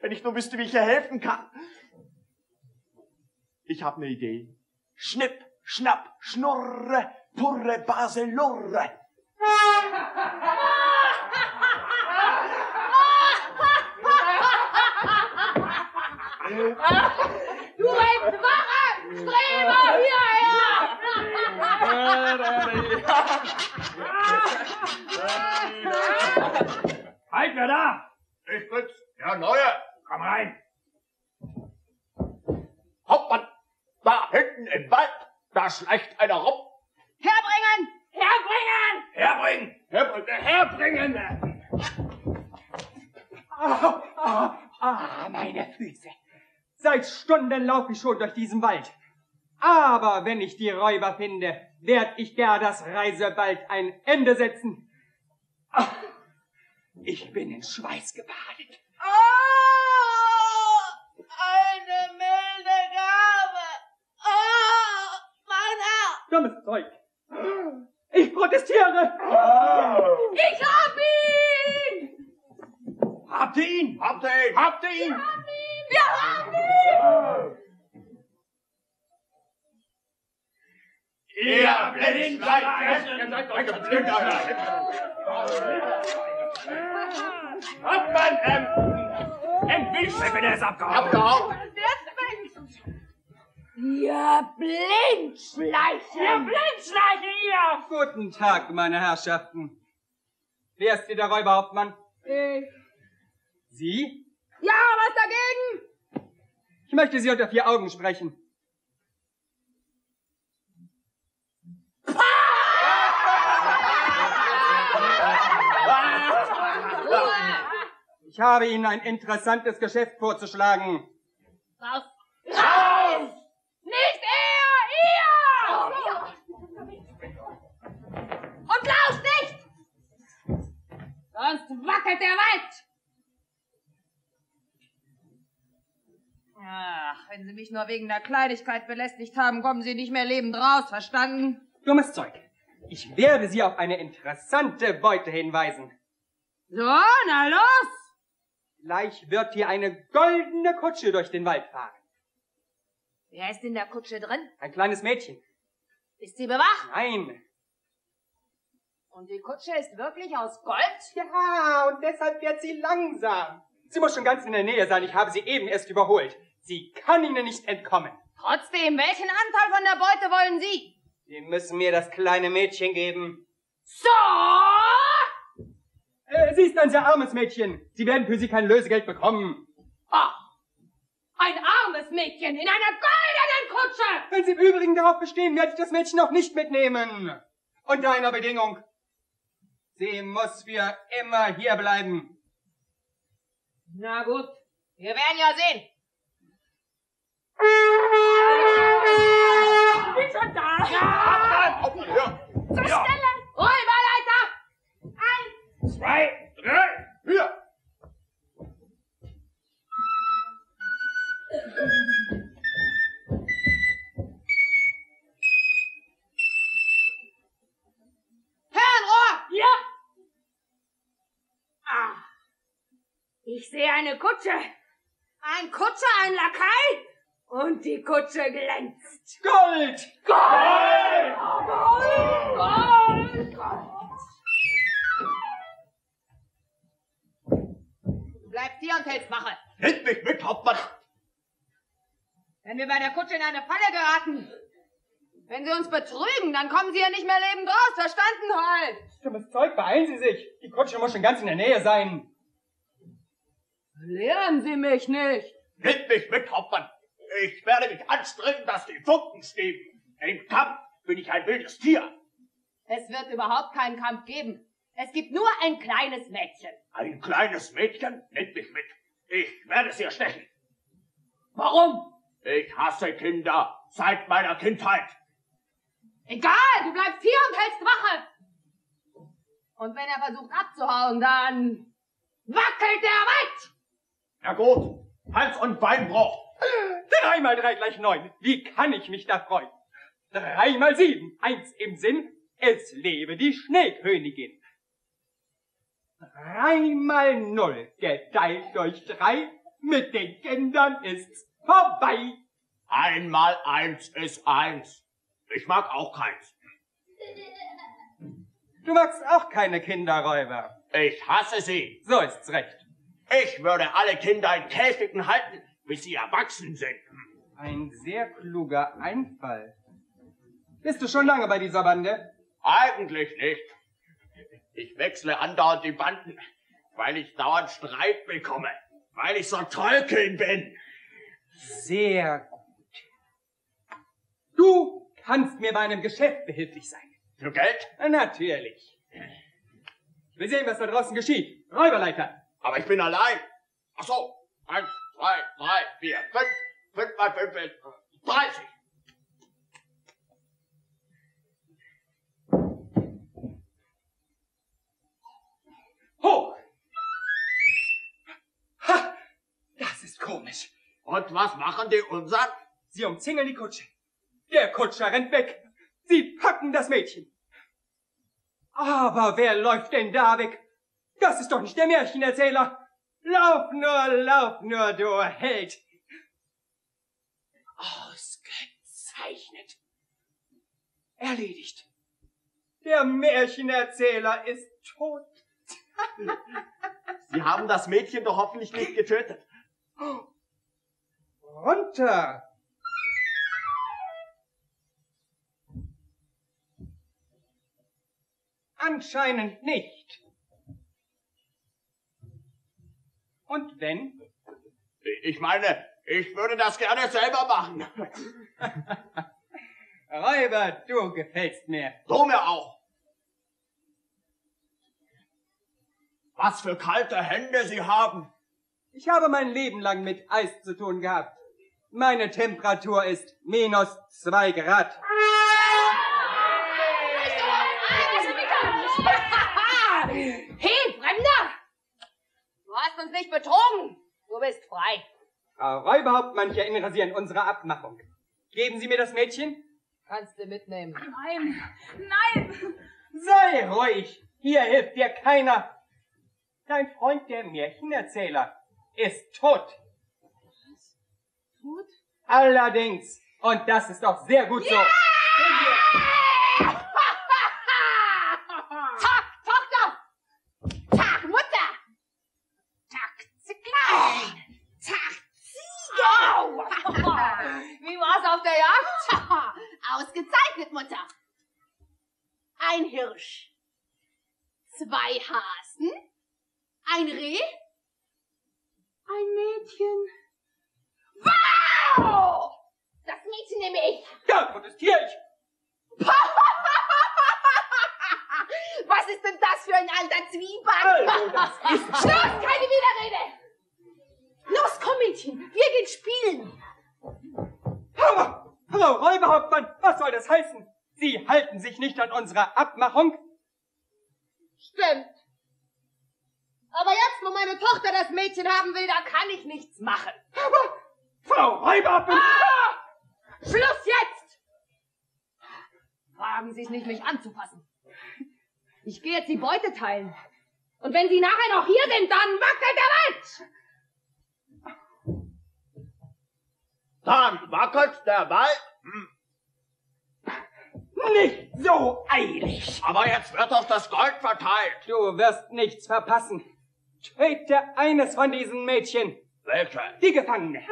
Wenn ich nur wüsste, wie ich ihr helfen kann. Ich habe eine Idee. Schnipp, schnapp, schnurre, purre, baselurre.
Du hältst Wache! Streber, hierher!
Halt, wer da?
Ich bin's, der Neue.
Komm rein.
Hauptmann, da hinten im Wald, da schleicht einer rum.
Herbringen! Herbringen!
Herbringen! Herbringen!
Ah, ah, ah, meine Füße. Seit Stunden laufe ich schon durch diesen Wald. Aber wenn ich die Räuber finde, werd ich Gerdas Reise bald ein Ende setzen. Ah, ich bin in Schweiß gebadet.
Oh, eine milde Gabe! Oh, mein Herr!
Dummes Zeug. Ich protestiere.
Ich hab ihn!
Habt ihr ihn?
Habt ihr ihn?
Habt ihr ihn?
Wir haben ihn!
Ihr blind seid.
Ihr seid euch geblind. Hauptmann, ähm, entwischt.
Der ist abgehauen.
Abgehauen.
Ihr Blindschleichen! Ihr Blindschleichen, ihr!
Guten Tag, meine Herrschaften. Wer ist hier der Räuberhauptmann?
Ich.
Sie?
Ja, was dagegen?
Ich möchte Sie unter vier Augen sprechen. Ich habe Ihnen ein interessantes Geschäft vorzuschlagen.
Raus! Raus! Nicht er, ihr! Und lauscht nicht! Sonst wackelt der Wald! Ach, wenn Sie mich nur wegen der Kleidigkeit belästigt haben, kommen Sie nicht mehr lebend raus, verstanden?
Dummes Zeug. Ich werde Sie auf eine interessante Beute hinweisen.
So, na los!
Gleich wird hier eine goldene Kutsche durch den Wald fahren.
Wer ist in der Kutsche drin?
Ein kleines Mädchen.
Ist sie bewacht?
Nein.
Und die Kutsche ist wirklich aus Gold?
Ja, und deshalb fährt sie langsam. Sie muss schon ganz in der Nähe sein. Ich habe sie eben erst überholt. Sie kann Ihnen nicht entkommen.
Trotzdem, welchen Anteil von der Beute wollen Sie?
Sie müssen mir das kleine Mädchen geben.
So!
Äh, sie ist ein sehr armes Mädchen. Sie werden für sie kein Lösegeld bekommen.
Ach, ein armes Mädchen in einer goldenen Kutsche!
Wenn Sie im Übrigen darauf bestehen, werde ich das Mädchen auch nicht mitnehmen. Unter einer Bedingung. Sie muss für immer hier bleiben.
Na gut, wir werden ja sehen. Bin schon da.
Hauptmann, hör!
Zur
Ja.
Stelle. Räuberleiter. Eins.
Zwei, drei, vier!
Herrenrohr. Ja. Ah. Ich sehe eine Kutsche. Ein Kutscher, ein Lakai. Und die Kutsche glänzt.
Gold!
Gold! Gold! Gold!
Du bleibst hier und hältst Wache.
Nimm mich mit, Hauptmann!
Wenn wir bei der Kutsche in eine Falle geraten. Wenn sie uns betrügen, dann kommen sie ja nicht mehr lebend raus. Verstanden halt.
Dummes Zeug, beeilen Sie sich. Die Kutsche muss schon ganz in der Nähe sein.
Lehren Sie mich nicht.
Nimm mich mit, Hauptmann! Ich werde mich anstrengen, dass die Funken stehen. Im Kampf bin ich ein wildes Tier.
Es wird überhaupt keinen Kampf geben. Es gibt nur ein kleines Mädchen.
Ein kleines Mädchen? Nimm mich mit. Ich werde es ihr stechen.
Warum?
Ich hasse Kinder seit meiner Kindheit.
Egal, du bleibst hier und hältst Wache. Und wenn er versucht abzuhauen, dann wackelt der weit.
Na gut, Hals- und Beinbruch.
Drei mal drei gleich neun. Wie kann ich mich da freuen? Drei mal sieben. Eins im Sinn. Es lebe die Schneekönigin. Drei mal null geteilt durch drei. Mit den Kindern ist's vorbei.
Einmal eins ist eins. Ich mag auch keins.
Du magst auch keine Kinderräuber.
Ich hasse sie.
So ist's recht.
Ich würde alle Kinder in Käfigen halten, bis sie erwachsen sind.
Ein sehr kluger Einfall. Bist du schon lange bei dieser Bande?
Eigentlich nicht. Ich wechsle andauernd die Banden, weil ich dauernd Streit bekomme. Weil ich so Tolkien bin.
Sehr gut. Du kannst mir bei einem Geschäft behilflich sein.
Für Geld?
Natürlich. Ich will sehen, was da draußen geschieht. Räuberleiter.
Aber ich bin allein. Ach so. Eins, zwei, drei, vier, fünf. Fünf mal fünf ist dreißig.
Hoch! Ha! Das ist komisch.
Und was machen die unseren?
Sie umzingeln die Kutsche. Der Kutscher rennt weg. Sie packen das Mädchen. Aber wer läuft denn da weg? Das ist doch nicht der Märchenerzähler. Lauf nur, lauf nur, du Held. Ausgezeichnet. Erledigt. Der Märchenerzähler ist tot.
Sie haben das Mädchen doch hoffentlich nicht getötet.
Runter. Anscheinend nicht. Und wenn?
Ich meine, ich würde das gerne selber machen.
Räuber, du gefällst mir.
Du mir auch. Was für kalte Hände Sie haben.
Ich habe mein Leben lang mit Eis zu tun gehabt. Meine Temperatur ist minus zwei Grad.
hey, Fremder! Du hast uns nicht betrogen. Du bist frei.
Frau Räuberhauptmann, ich erinnere Sie an unsere Abmachung. Geben Sie mir das Mädchen?
Kannst du mitnehmen.
Nein, nein!
Sei ruhig. Hier hilft dir keiner. Dein Freund, der Märchenerzähler, ist tot.
Tot?
Allerdings. Und das ist doch sehr gut so.
Tag, Tochter! Tag, Mutter! Tag, Zicklein! Tag, Ziege!
Wie war's auf der Jagd?
Ausgezeichnet, Mutter! Ein Hirsch, zwei Hasen, ein Reh, ein Mädchen. Wow! Das Mädchen nehme ich!
Da protestiere ich.
Was ist denn das für ein alter Zwieback?
Also, das ist-
Schluss, keine Widerrede! Los, komm, Mädchen, wir gehen spielen.
Frau Räuberhauptmann, was soll das heißen? Sie halten sich nicht an unsere Abmachung?
Stimmt. Aber jetzt, wo meine Tochter das Mädchen haben will, da kann ich nichts machen.
Aber, Frau Räuberhauptmann...
Ah! Schluss jetzt! Wagen Sie es nicht, mich anzufassen. Ich gehe jetzt die Beute teilen. Und wenn Sie nachher noch hier sind, dann wackelt der Wald!
Dann wackelt der Wald. Hm.
Nicht so eilig.
Aber jetzt wird doch das Gold verteilt.
Du wirst nichts verpassen. Töte eines von diesen Mädchen.
Welche?
Die Gefangene.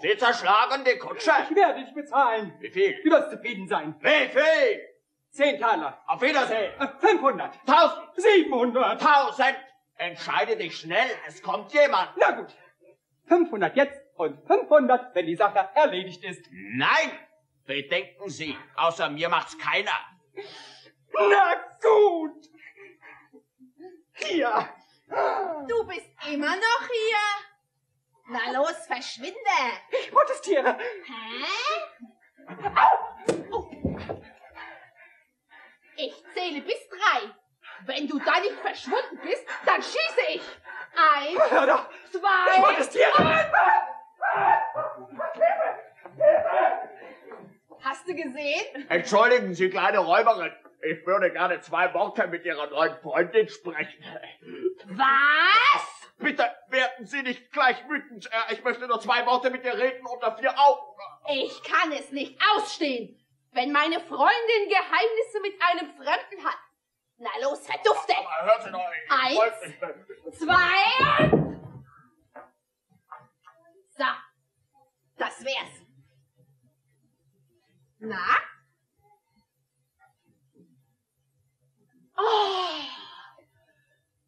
Sie zerschlagen die Kutsche.
Ich werde dich bezahlen.
Wie viel?
Du wirst zufrieden sein.
Wie viel?
Zehn Taler.
Auf Wiedersehen.
Äh, 500.
Tausend.
700.
Tausend. Entscheide dich schnell, es kommt jemand.
Na gut. 500 jetzt und 500, wenn die Sache erledigt ist.
Nein. Bedenken Sie, außer mir macht's keiner.
Na gut. Hier.
Du bist immer noch hier. Na los, verschwinde.
Ich protestiere.
Hä? Oh. Ich zähle bis drei. Wenn du da nicht verschwunden bist, dann schieße ich. Eins,
Hör doch.
zwei.
Ich protestiere.
Hast du gesehen?
Entschuldigen Sie, kleine Räuberin. Ich würde gerne zwei Worte mit Ihrer neuen Freundin sprechen.
Was?
Bitte werden Sie nicht gleich wütend. Äh, Ich möchte nur zwei Worte mit ihr reden unter vier Augen.
Ich kann es nicht ausstehen, wenn meine Freundin Geheimnisse mit einem Fremden hat. Na los, verdufte!
Aber hören Sie doch,
Eins. Zwei. So, das wär's. Na? Oh,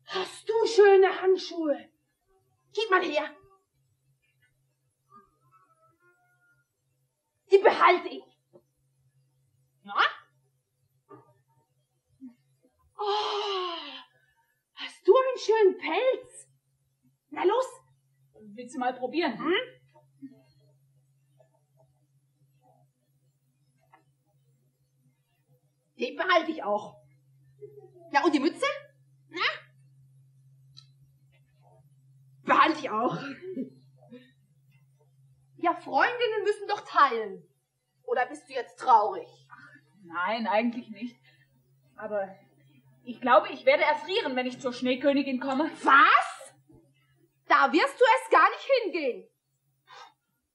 hast du schöne Handschuhe? Gib mal her. Die behalte ich. Na? Oh, hast du einen schönen Pelz? Na los.
Willst du mal probieren?
Hm? Den behalte ich auch. Ja, und die Mütze? Na? Behalte ich auch. Ja, Freundinnen müssen doch teilen. Oder bist du jetzt traurig?
Nein, eigentlich nicht. Aber ich glaube, ich werde erfrieren, wenn ich zur Schneekönigin komme.
Was? Da wirst du erst gar nicht hingehen.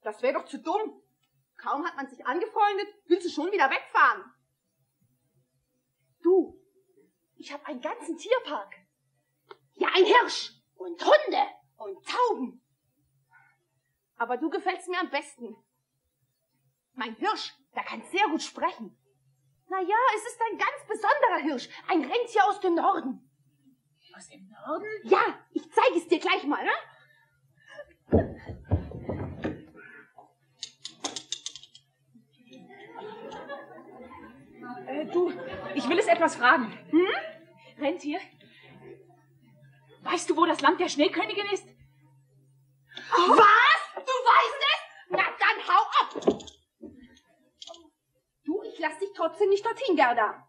Das wäre doch zu dumm. Kaum hat man sich angefreundet, willst du schon wieder wegfahren. Ich habe einen ganzen Tierpark. Ja, ein Hirsch und Hunde und Tauben. Aber du gefällst mir am besten. Mein Hirsch, der kann sehr gut sprechen. Na ja, es ist ein ganz besonderer Hirsch, ein Rentier aus dem Norden.
Aus dem Norden?
Ja, ich zeige es dir gleich mal, ne?
Äh, du, ich will es etwas fragen. Hm? Rentier? Weißt du, wo das Land der Schneekönigin ist?
Was? Du weißt es? Na dann hau ab! Du, ich lass dich trotzdem nicht dorthin, Gerda.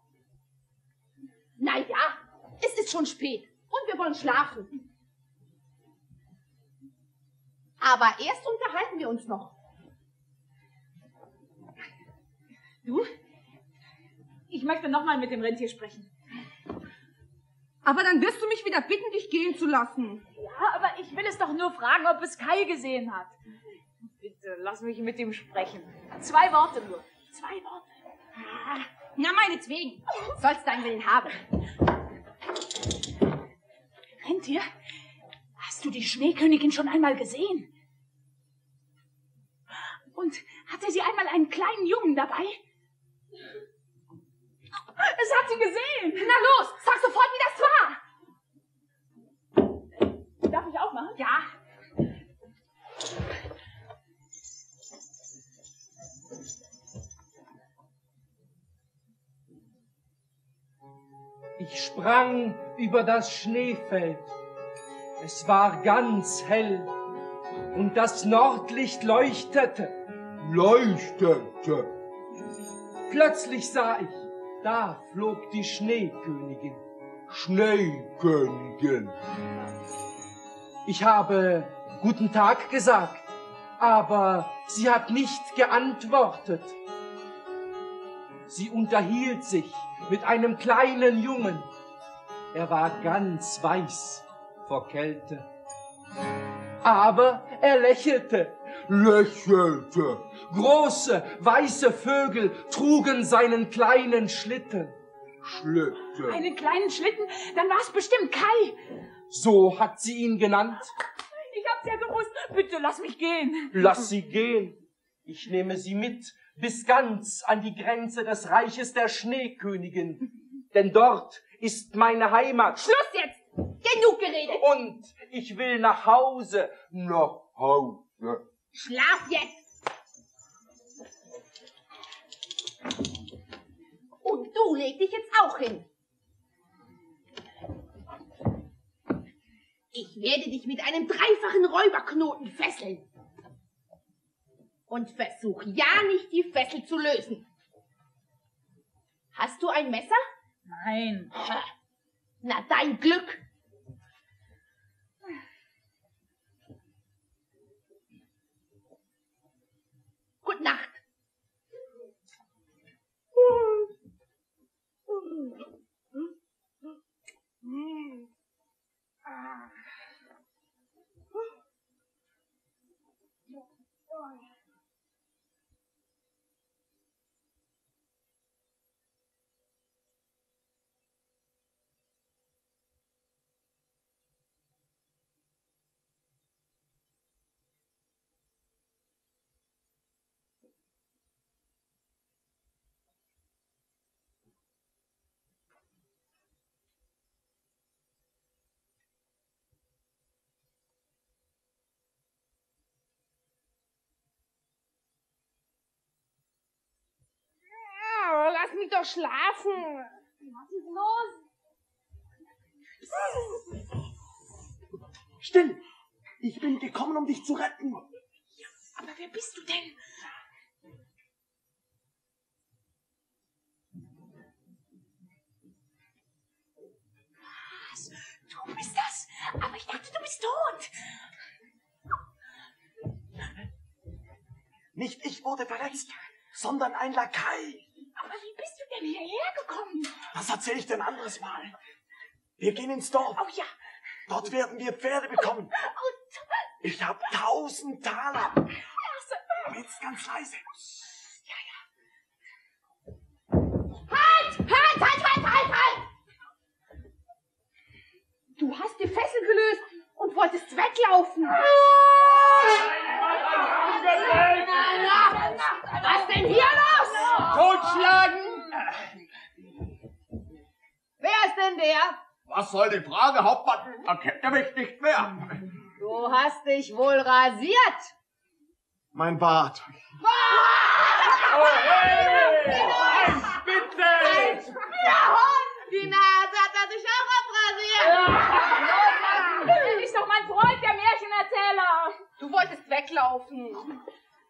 Na ja, es ist schon spät und wir wollen schlafen. Aber erst unterhalten wir uns noch.
Du? Ich möchte nochmal mit dem Rentier sprechen.
Aber dann wirst du mich wieder bitten, dich gehen zu lassen.
Ja, aber ich will es doch nur fragen, ob es Kai gesehen hat. Bitte, lass mich mit ihm sprechen. Zwei Worte nur. Zwei Worte.
Ah, Na, meinetwegen. Sollst deinen Willen haben.
Rentier, hast du die Schneekönigin schon einmal gesehen? Und hatte sie einmal einen kleinen Jungen dabei? Es hat sie gesehen.
Na los, sag sofort, wie das war.
Darf ich aufmachen?
Ja.
Ich sprang über das Schneefeld. Es war ganz hell. und das Nordlicht leuchtete.
Leuchtete.
Plötzlich sah ich, da flog die Schneekönigin.
Schneekönigin.
Ich habe guten Tag gesagt, aber sie hat nicht geantwortet. Sie unterhielt sich mit einem kleinen Jungen. Er war ganz weiß vor Kälte. Aber er lächelte.
Lächelte.
Große, weiße Vögel trugen seinen kleinen Schlitten.
Schlitten.
Einen kleinen Schlitten? Dann war's bestimmt Kai.
So hat sie ihn genannt.
Ich hab's ja gewusst. Bitte lass mich gehen.
Lass sie gehen. Ich nehme sie mit bis ganz an die Grenze des Reiches der Schneekönigin. Denn dort ist meine Heimat.
Schluss jetzt! Genug geredet!
Und ich will nach Hause.
Nach Hause.
Schlaf jetzt! Und du leg dich jetzt auch hin. Ich werde dich mit einem dreifachen Räuberknoten fesseln. Und versuch ja nicht, die Fessel zu lösen. Hast du ein Messer?
Nein.
Na, dein Glück. Gute Nacht. Oh, mich doch schlafen. Was ist los?
Still! Ich bin gekommen, um dich zu retten.
Aber wer bist du denn? Was? Du bist das? Aber ich dachte, du bist tot.
Nicht ich wurde verletzt, sondern ein Lakai.
Aber wie bist du denn hierher gekommen?
Das erzähle ich dir ein anderes Mal. Wir gehen ins Dorf.
Oh ja.
Dort werden wir Pferde bekommen.
Und
Ich habe tausend Taler. Aber jetzt ganz leise.
Halt! Halt, halt, halt, halt, halt! Du hast die Fessel gelöst und wolltest weglaufen. Was denn hier los?
Totschlagen!
Wer ist denn der?
Was soll die Frage, Hauptmann? Erkennt er mich nicht mehr?
Du hast dich wohl rasiert.
Mein Bart.
Oh, hey! Ein Spitze!
Die Nase hat er sich auch abrasiert.
Das ist doch mein Freund, der Märchenerzähler.
Du wolltest weglaufen.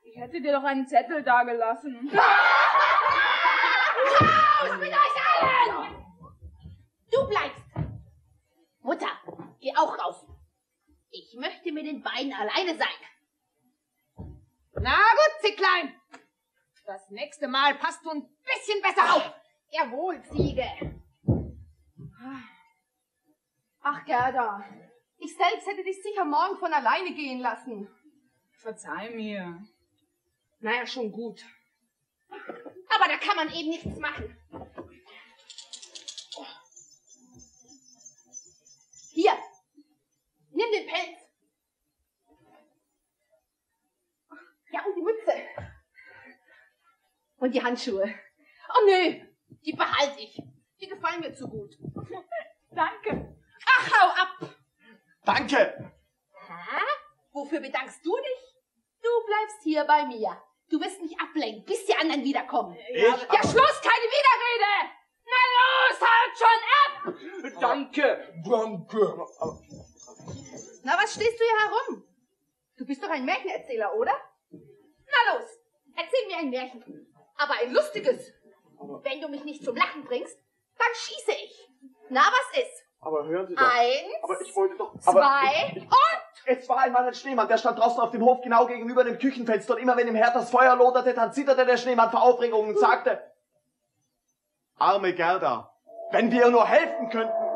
Ich hätte dir doch einen Zettel dagelassen.
Raus mit euch allen! Du bleibst. Mutter, geh auch raus. Ich möchte mit den beiden alleine sein.
Na gut, Zicklein. Das nächste Mal passt du ein bisschen besser auf.
Jawohl, Ziege.
Ach, Gerda. Ich selbst hätte dich sicher morgen von alleine gehen lassen.
Verzeih mir.
Naja, schon gut.
Aber da kann man eben nichts machen. Hier, nimm den Pelz. Ja, und die Mütze. Und die Handschuhe. Oh nö, die behalte ich. Die gefallen mir zu gut.
Danke.
Ach, hau ab.
Danke.
Hä? Wofür bedankst du dich? Du bleibst hier bei mir. Du wirst mich ablenken, bis die anderen wiederkommen.
Ich
ja, Schluss, keine Widerrede! Na los, halt schon ab!
Danke.
Danke.
Na, was stehst du hier herum?
Du bist doch ein Märchenerzähler, oder? Na los, erzähl mir ein Märchen. Aber ein lustiges. Wenn du mich nicht zum Lachen bringst, dann schieße ich. Na, was ist?
Aber hören Sie doch.
Eins,
aber ich wollte doch. Aber
zwei
ich, ich,
und...
Es war einmal ein Schneemann, der stand draußen auf dem Hof genau gegenüber dem Küchenfenster und immer wenn im Herd das Feuer loderte, dann zitterte der Schneemann vor Aufregung und sagte, arme Gerda, wenn wir ihr nur helfen könnten.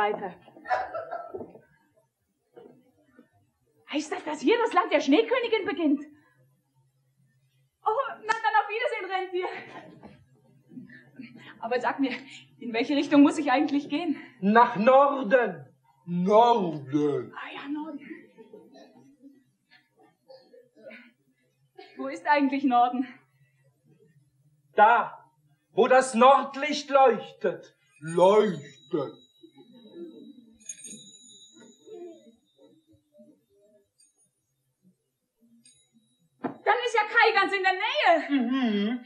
Weiter? Heißt das, dass hier das Land der Schneekönigin beginnt? Oh, na dann auf Wiedersehen, Rentier. Aber sag mir, in welche Richtung muss ich eigentlich gehen?
Nach Norden. Norden.
Ah ja, Norden. Wo ist eigentlich Norden?
Da, wo das Nordlicht leuchtet. Leuchtet.
Ist ja Kai ganz in der Nähe.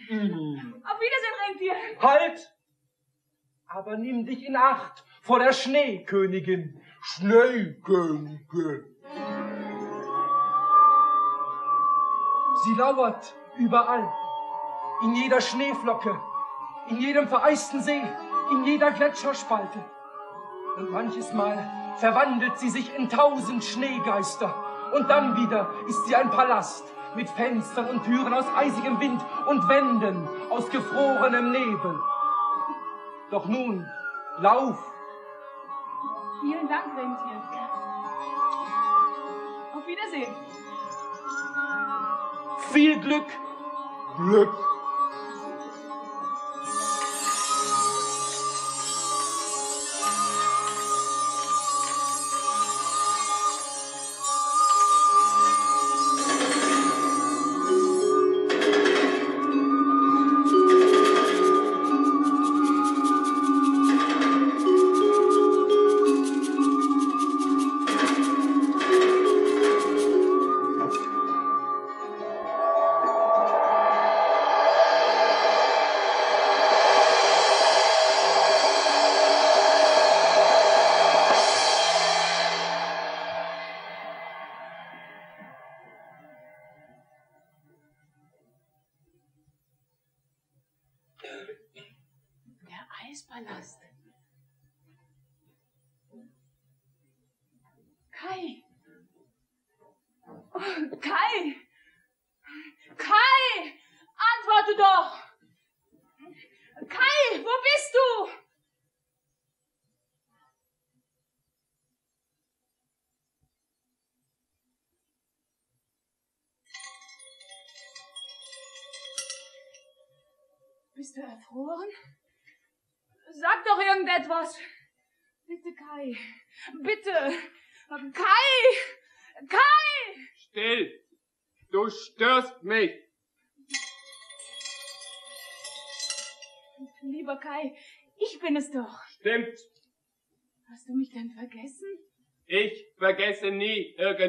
Auf Wiedersehen, Rentier.
Halt! Aber nimm dich in Acht vor der Schneekönigin. Schneekönigin. Sie lauert überall. In jeder Schneeflocke, in jedem vereisten See, in jeder Gletscherspalte. Und manches Mal verwandelt sie sich in tausend Schneegeister. Und dann wieder ist sie ein Palast mit Fenstern und Türen aus eisigem Wind und Wänden aus gefrorenem Nebel. Doch nun, lauf!
Vielen Dank, Rentier. Auf Wiedersehen.
Viel Glück! Glück!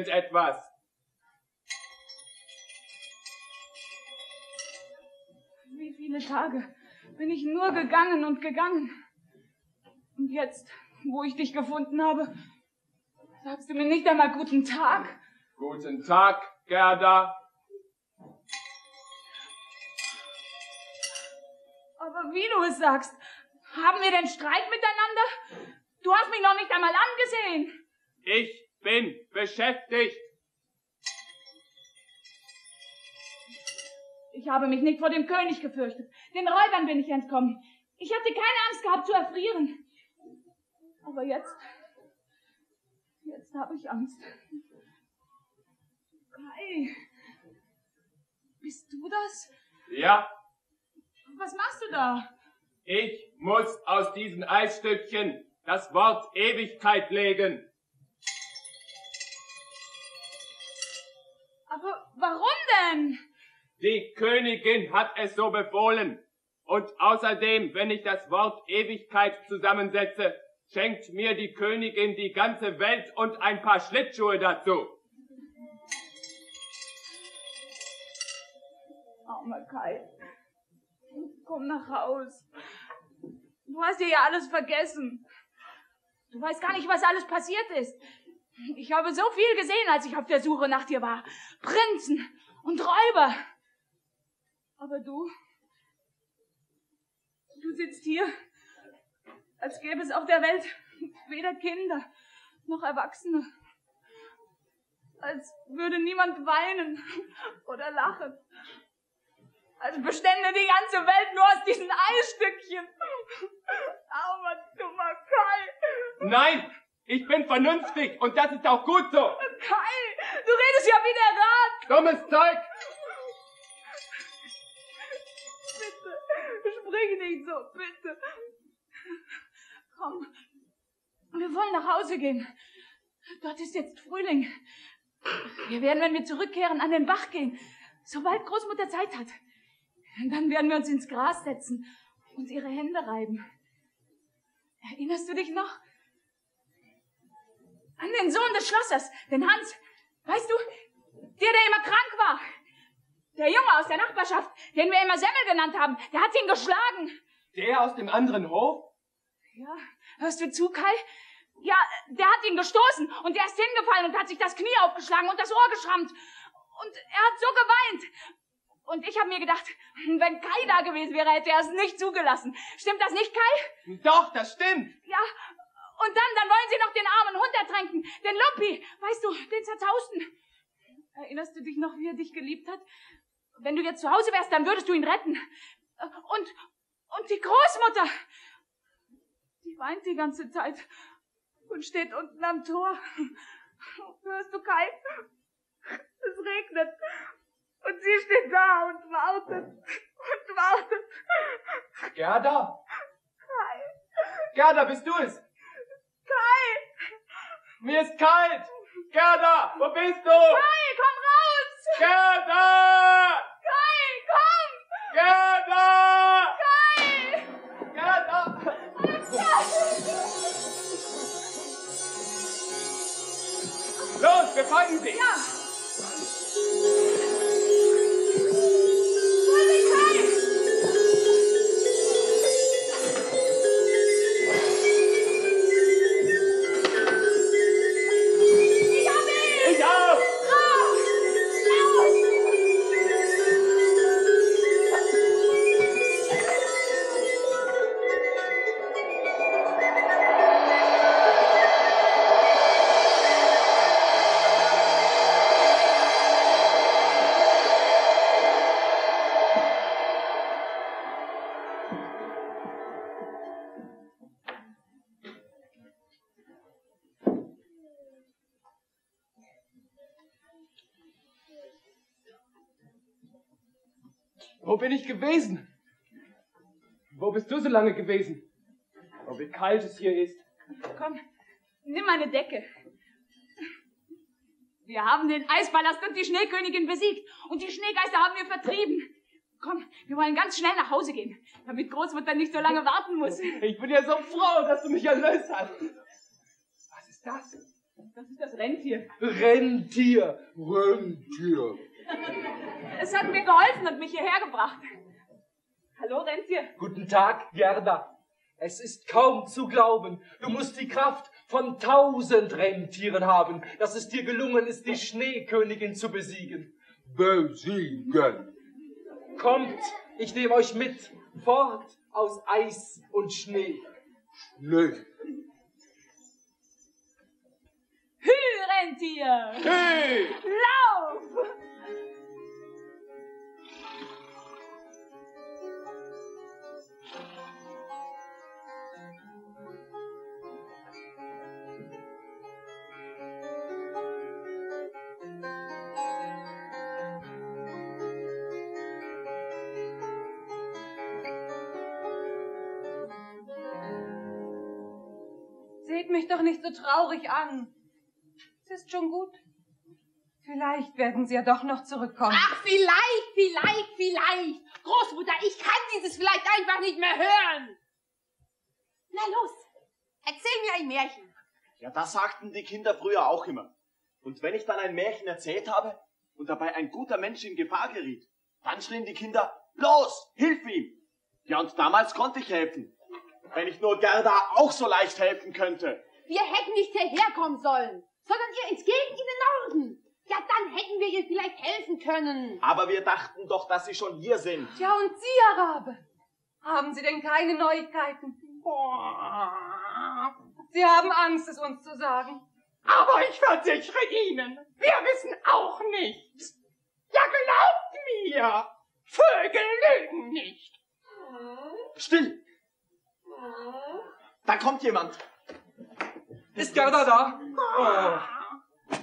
Irgendetwas. Wie viele Tage bin ich nur gegangen und gegangen. Und jetzt, wo ich dich gefunden habe, sagst du mir nicht einmal guten Tag.
Guten Tag, Gerda.
Aber wie du es sagst, haben wir denn Streit miteinander? Du hast mich noch nicht einmal angesehen.
Ich bin beschäftigt.
Ich habe mich nicht vor dem König gefürchtet. Den Räubern bin ich entkommen. Ich hatte keine Angst gehabt zu erfrieren. Aber jetzt, jetzt habe ich Angst. Kai, bist du das?
Ja,
Was machst du da?
ich muss aus diesen Eisstückchen das Wort Ewigkeit legen.
Aber warum denn?
Die Königin hat es so befohlen. Und außerdem, wenn ich das Wort Ewigkeit zusammensetze, schenkt mir die Königin die ganze Welt und ein paar Schlittschuhe dazu.
Armer Kai. Komm nach Haus. Du hast dir ja alles vergessen. Du weißt gar nicht, was alles passiert ist. Ich habe so viel gesehen, als ich auf der Suche nach dir war. Prinzen und Räuber. Aber du, du sitzt hier, als gäbe es auf der Welt weder Kinder noch Erwachsene. Als würde niemand weinen oder lachen. Als bestände die ganze Welt nur aus diesen Eisstückchen. Armer, dummer Kai.
Nein, ich bin vernünftig und das ist auch gut so.
Kai, du redest ja wie der Rat.
Dummes Zeug.
Bitte, sprich nicht so, bitte. Komm, wir wollen nach Hause gehen. Dort ist jetzt Frühling. Wir werden, wenn wir zurückkehren, an den Bach gehen, sobald Großmutter Zeit hat. Und dann werden wir uns ins Gras setzen und ihre Hände reiben. Erinnerst du dich noch? An den Sohn des Schlossers, den Hans. Weißt du, der, der immer krank war. Der Junge aus der Nachbarschaft, den wir immer Semmel genannt haben, der hat ihn geschlagen.
Der aus dem anderen Hof?
Ja, hörst du zu, Kai? Ja, der hat ihn gestoßen und der ist hingefallen und hat sich das Knie aufgeschlagen und das Ohr geschrammt. Und er hat so geweint. Und ich habe mir gedacht, wenn Kai da gewesen wäre, hätte er es nicht zugelassen. Stimmt das nicht, Kai?
Doch, das stimmt.
Ja. Und dann, dann wollen sie noch den armen Hund ertränken. Den Lumpi. Weißt du, den Zerzausten. Erinnerst du dich noch, wie er dich geliebt hat? Wenn du jetzt zu Hause wärst, dann würdest du ihn retten. Und, und die Großmutter. Die weint die ganze Zeit und steht unten am Tor. Hörst du, Kai? Es regnet. Und sie steht da und wartet und wartet.
Gerda?
Kai.
Gerda, bist du es? Mir ist kalt. Gerda, wo bist du?
Kai, komm raus.
Gerda!
Kai, komm.
Gerda!
Kai.
Gerda! Los, wir folgen sie.
Ja. Ich
gewesen? Wo bist du so lange gewesen? Oh, wie kalt es hier ist.
Komm, nimm meine Decke. Wir haben den Eispalast und die Schneekönigin besiegt und die Schneegeister haben wir vertrieben. Komm, wir wollen ganz schnell nach Hause gehen, damit Großmutter nicht so lange warten muss.
Ich bin ja so froh, dass du mich erlöst hast. Was ist das?
Das ist das Rentier.
Rentier. Rentier.
Es hat mir geholfen und mich hierher gebracht. Hallo, Rentier.
Guten Tag, Gerda. Es ist kaum zu glauben. Du musst die Kraft von tausend Rentieren haben, dass es dir gelungen ist, die Schneekönigin zu besiegen. Besiegen. Kommt, ich nehme euch mit, fort aus Eis und Schnee. Schnee.
Hü, Rentier.
Hey!
Lauf!
Seht mich doch nicht so traurig an. Es ist schon gut. Vielleicht werden Sie ja doch noch zurückkommen.
Ach, vielleicht, vielleicht, vielleicht. Großmutter, ich kann dieses vielleicht einfach nicht mehr hören. Na los, erzähl mir ein Märchen.
Ja, das sagten die Kinder früher auch immer. Und wenn ich dann ein Märchen erzählt habe und dabei ein guter Mensch in Gefahr geriet, dann schrien die Kinder, los, hilf ihm! Ja, und damals konnte ich helfen. Wenn ich nur Gerda auch so leicht helfen könnte.
Wir hätten nicht hierher kommen sollen, sondern ihr ins Gegend in den Norden. Ja, dann hätten wir ihr vielleicht helfen können.
Aber wir dachten doch, dass sie schon hier sind.
Tja, und Sie, Arabe? Haben Sie denn keine Neuigkeiten? Sie haben Angst, es uns zu sagen.
Aber ich versichere Ihnen, wir wissen auch nichts. Ja, glaubt mir, Vögel lügen nicht.
Still! Da kommt jemand.
Ist Gerda da? Oh.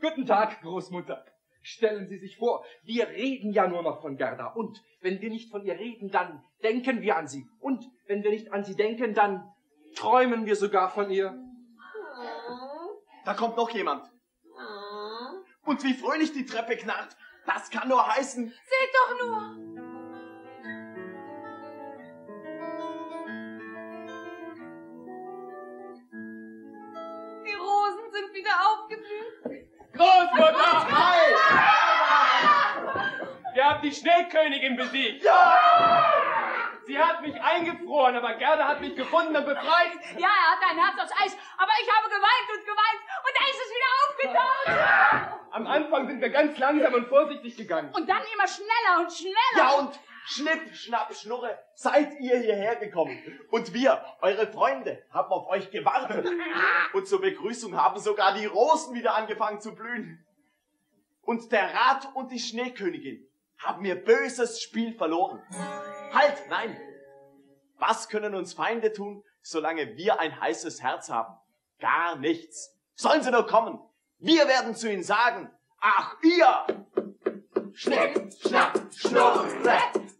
Guten Tag, Großmutter. Stellen Sie sich vor, wir reden ja nur noch von Gerda. Und wenn wir nicht von ihr reden, dann denken wir an sie. Und wenn wir nicht an sie denken, dann träumen wir sogar von ihr.
Da kommt noch jemand. Und wie fröhlich die Treppe knarrt. Das kann nur heißen.
Seht doch nur! Die
Schneekönigin besiegt.
Ja!
Sie hat mich eingefroren, aber Gerda hat mich gefunden und befreit.
Ja, er hat ein Herz aus Eis, aber ich habe geweint und geweint und da ist es wieder aufgetaucht.
Am Anfang sind wir ganz langsam und vorsichtig gegangen.
Und dann immer schneller und schneller.
Ja, und schnipp, schnapp, schnurre, seid ihr hierher gekommen. Und wir, eure Freunde, haben auf euch gewartet. Und zur Begrüßung haben sogar die Rosen wieder angefangen zu blühen. Und der Rat und die Schneekönigin haben ihr böses Spiel verloren. Halt, nein! Was können uns Feinde tun, solange wir ein heißes Herz haben? Gar nichts. Sollen sie nur kommen. Wir werden zu ihnen sagen, ach ihr! Schnipp, schnapp, schnurre,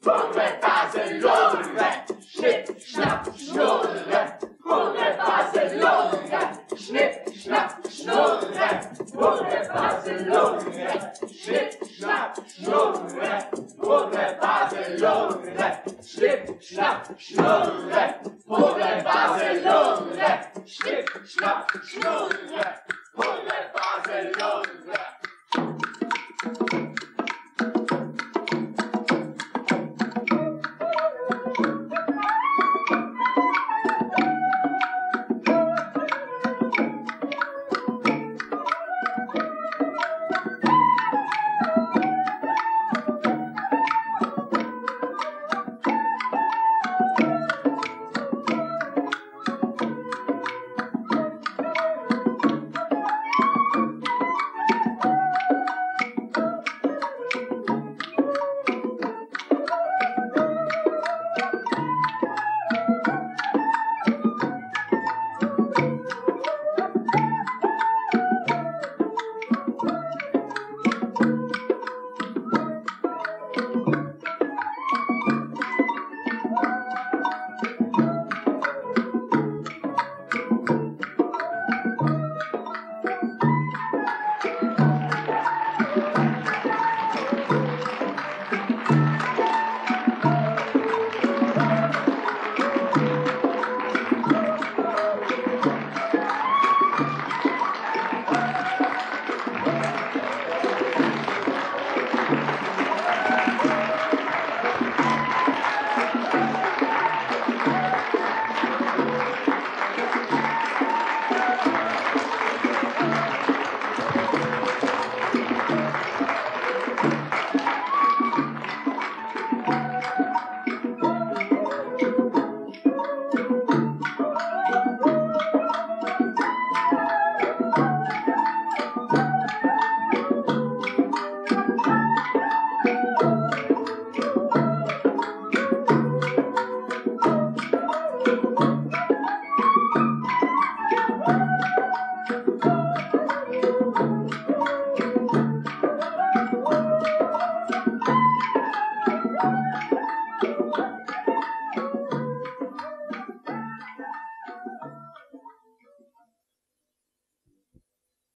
Hurre, Baselore, Schnipp, schnapp, schnurre, Hurre, Baselore,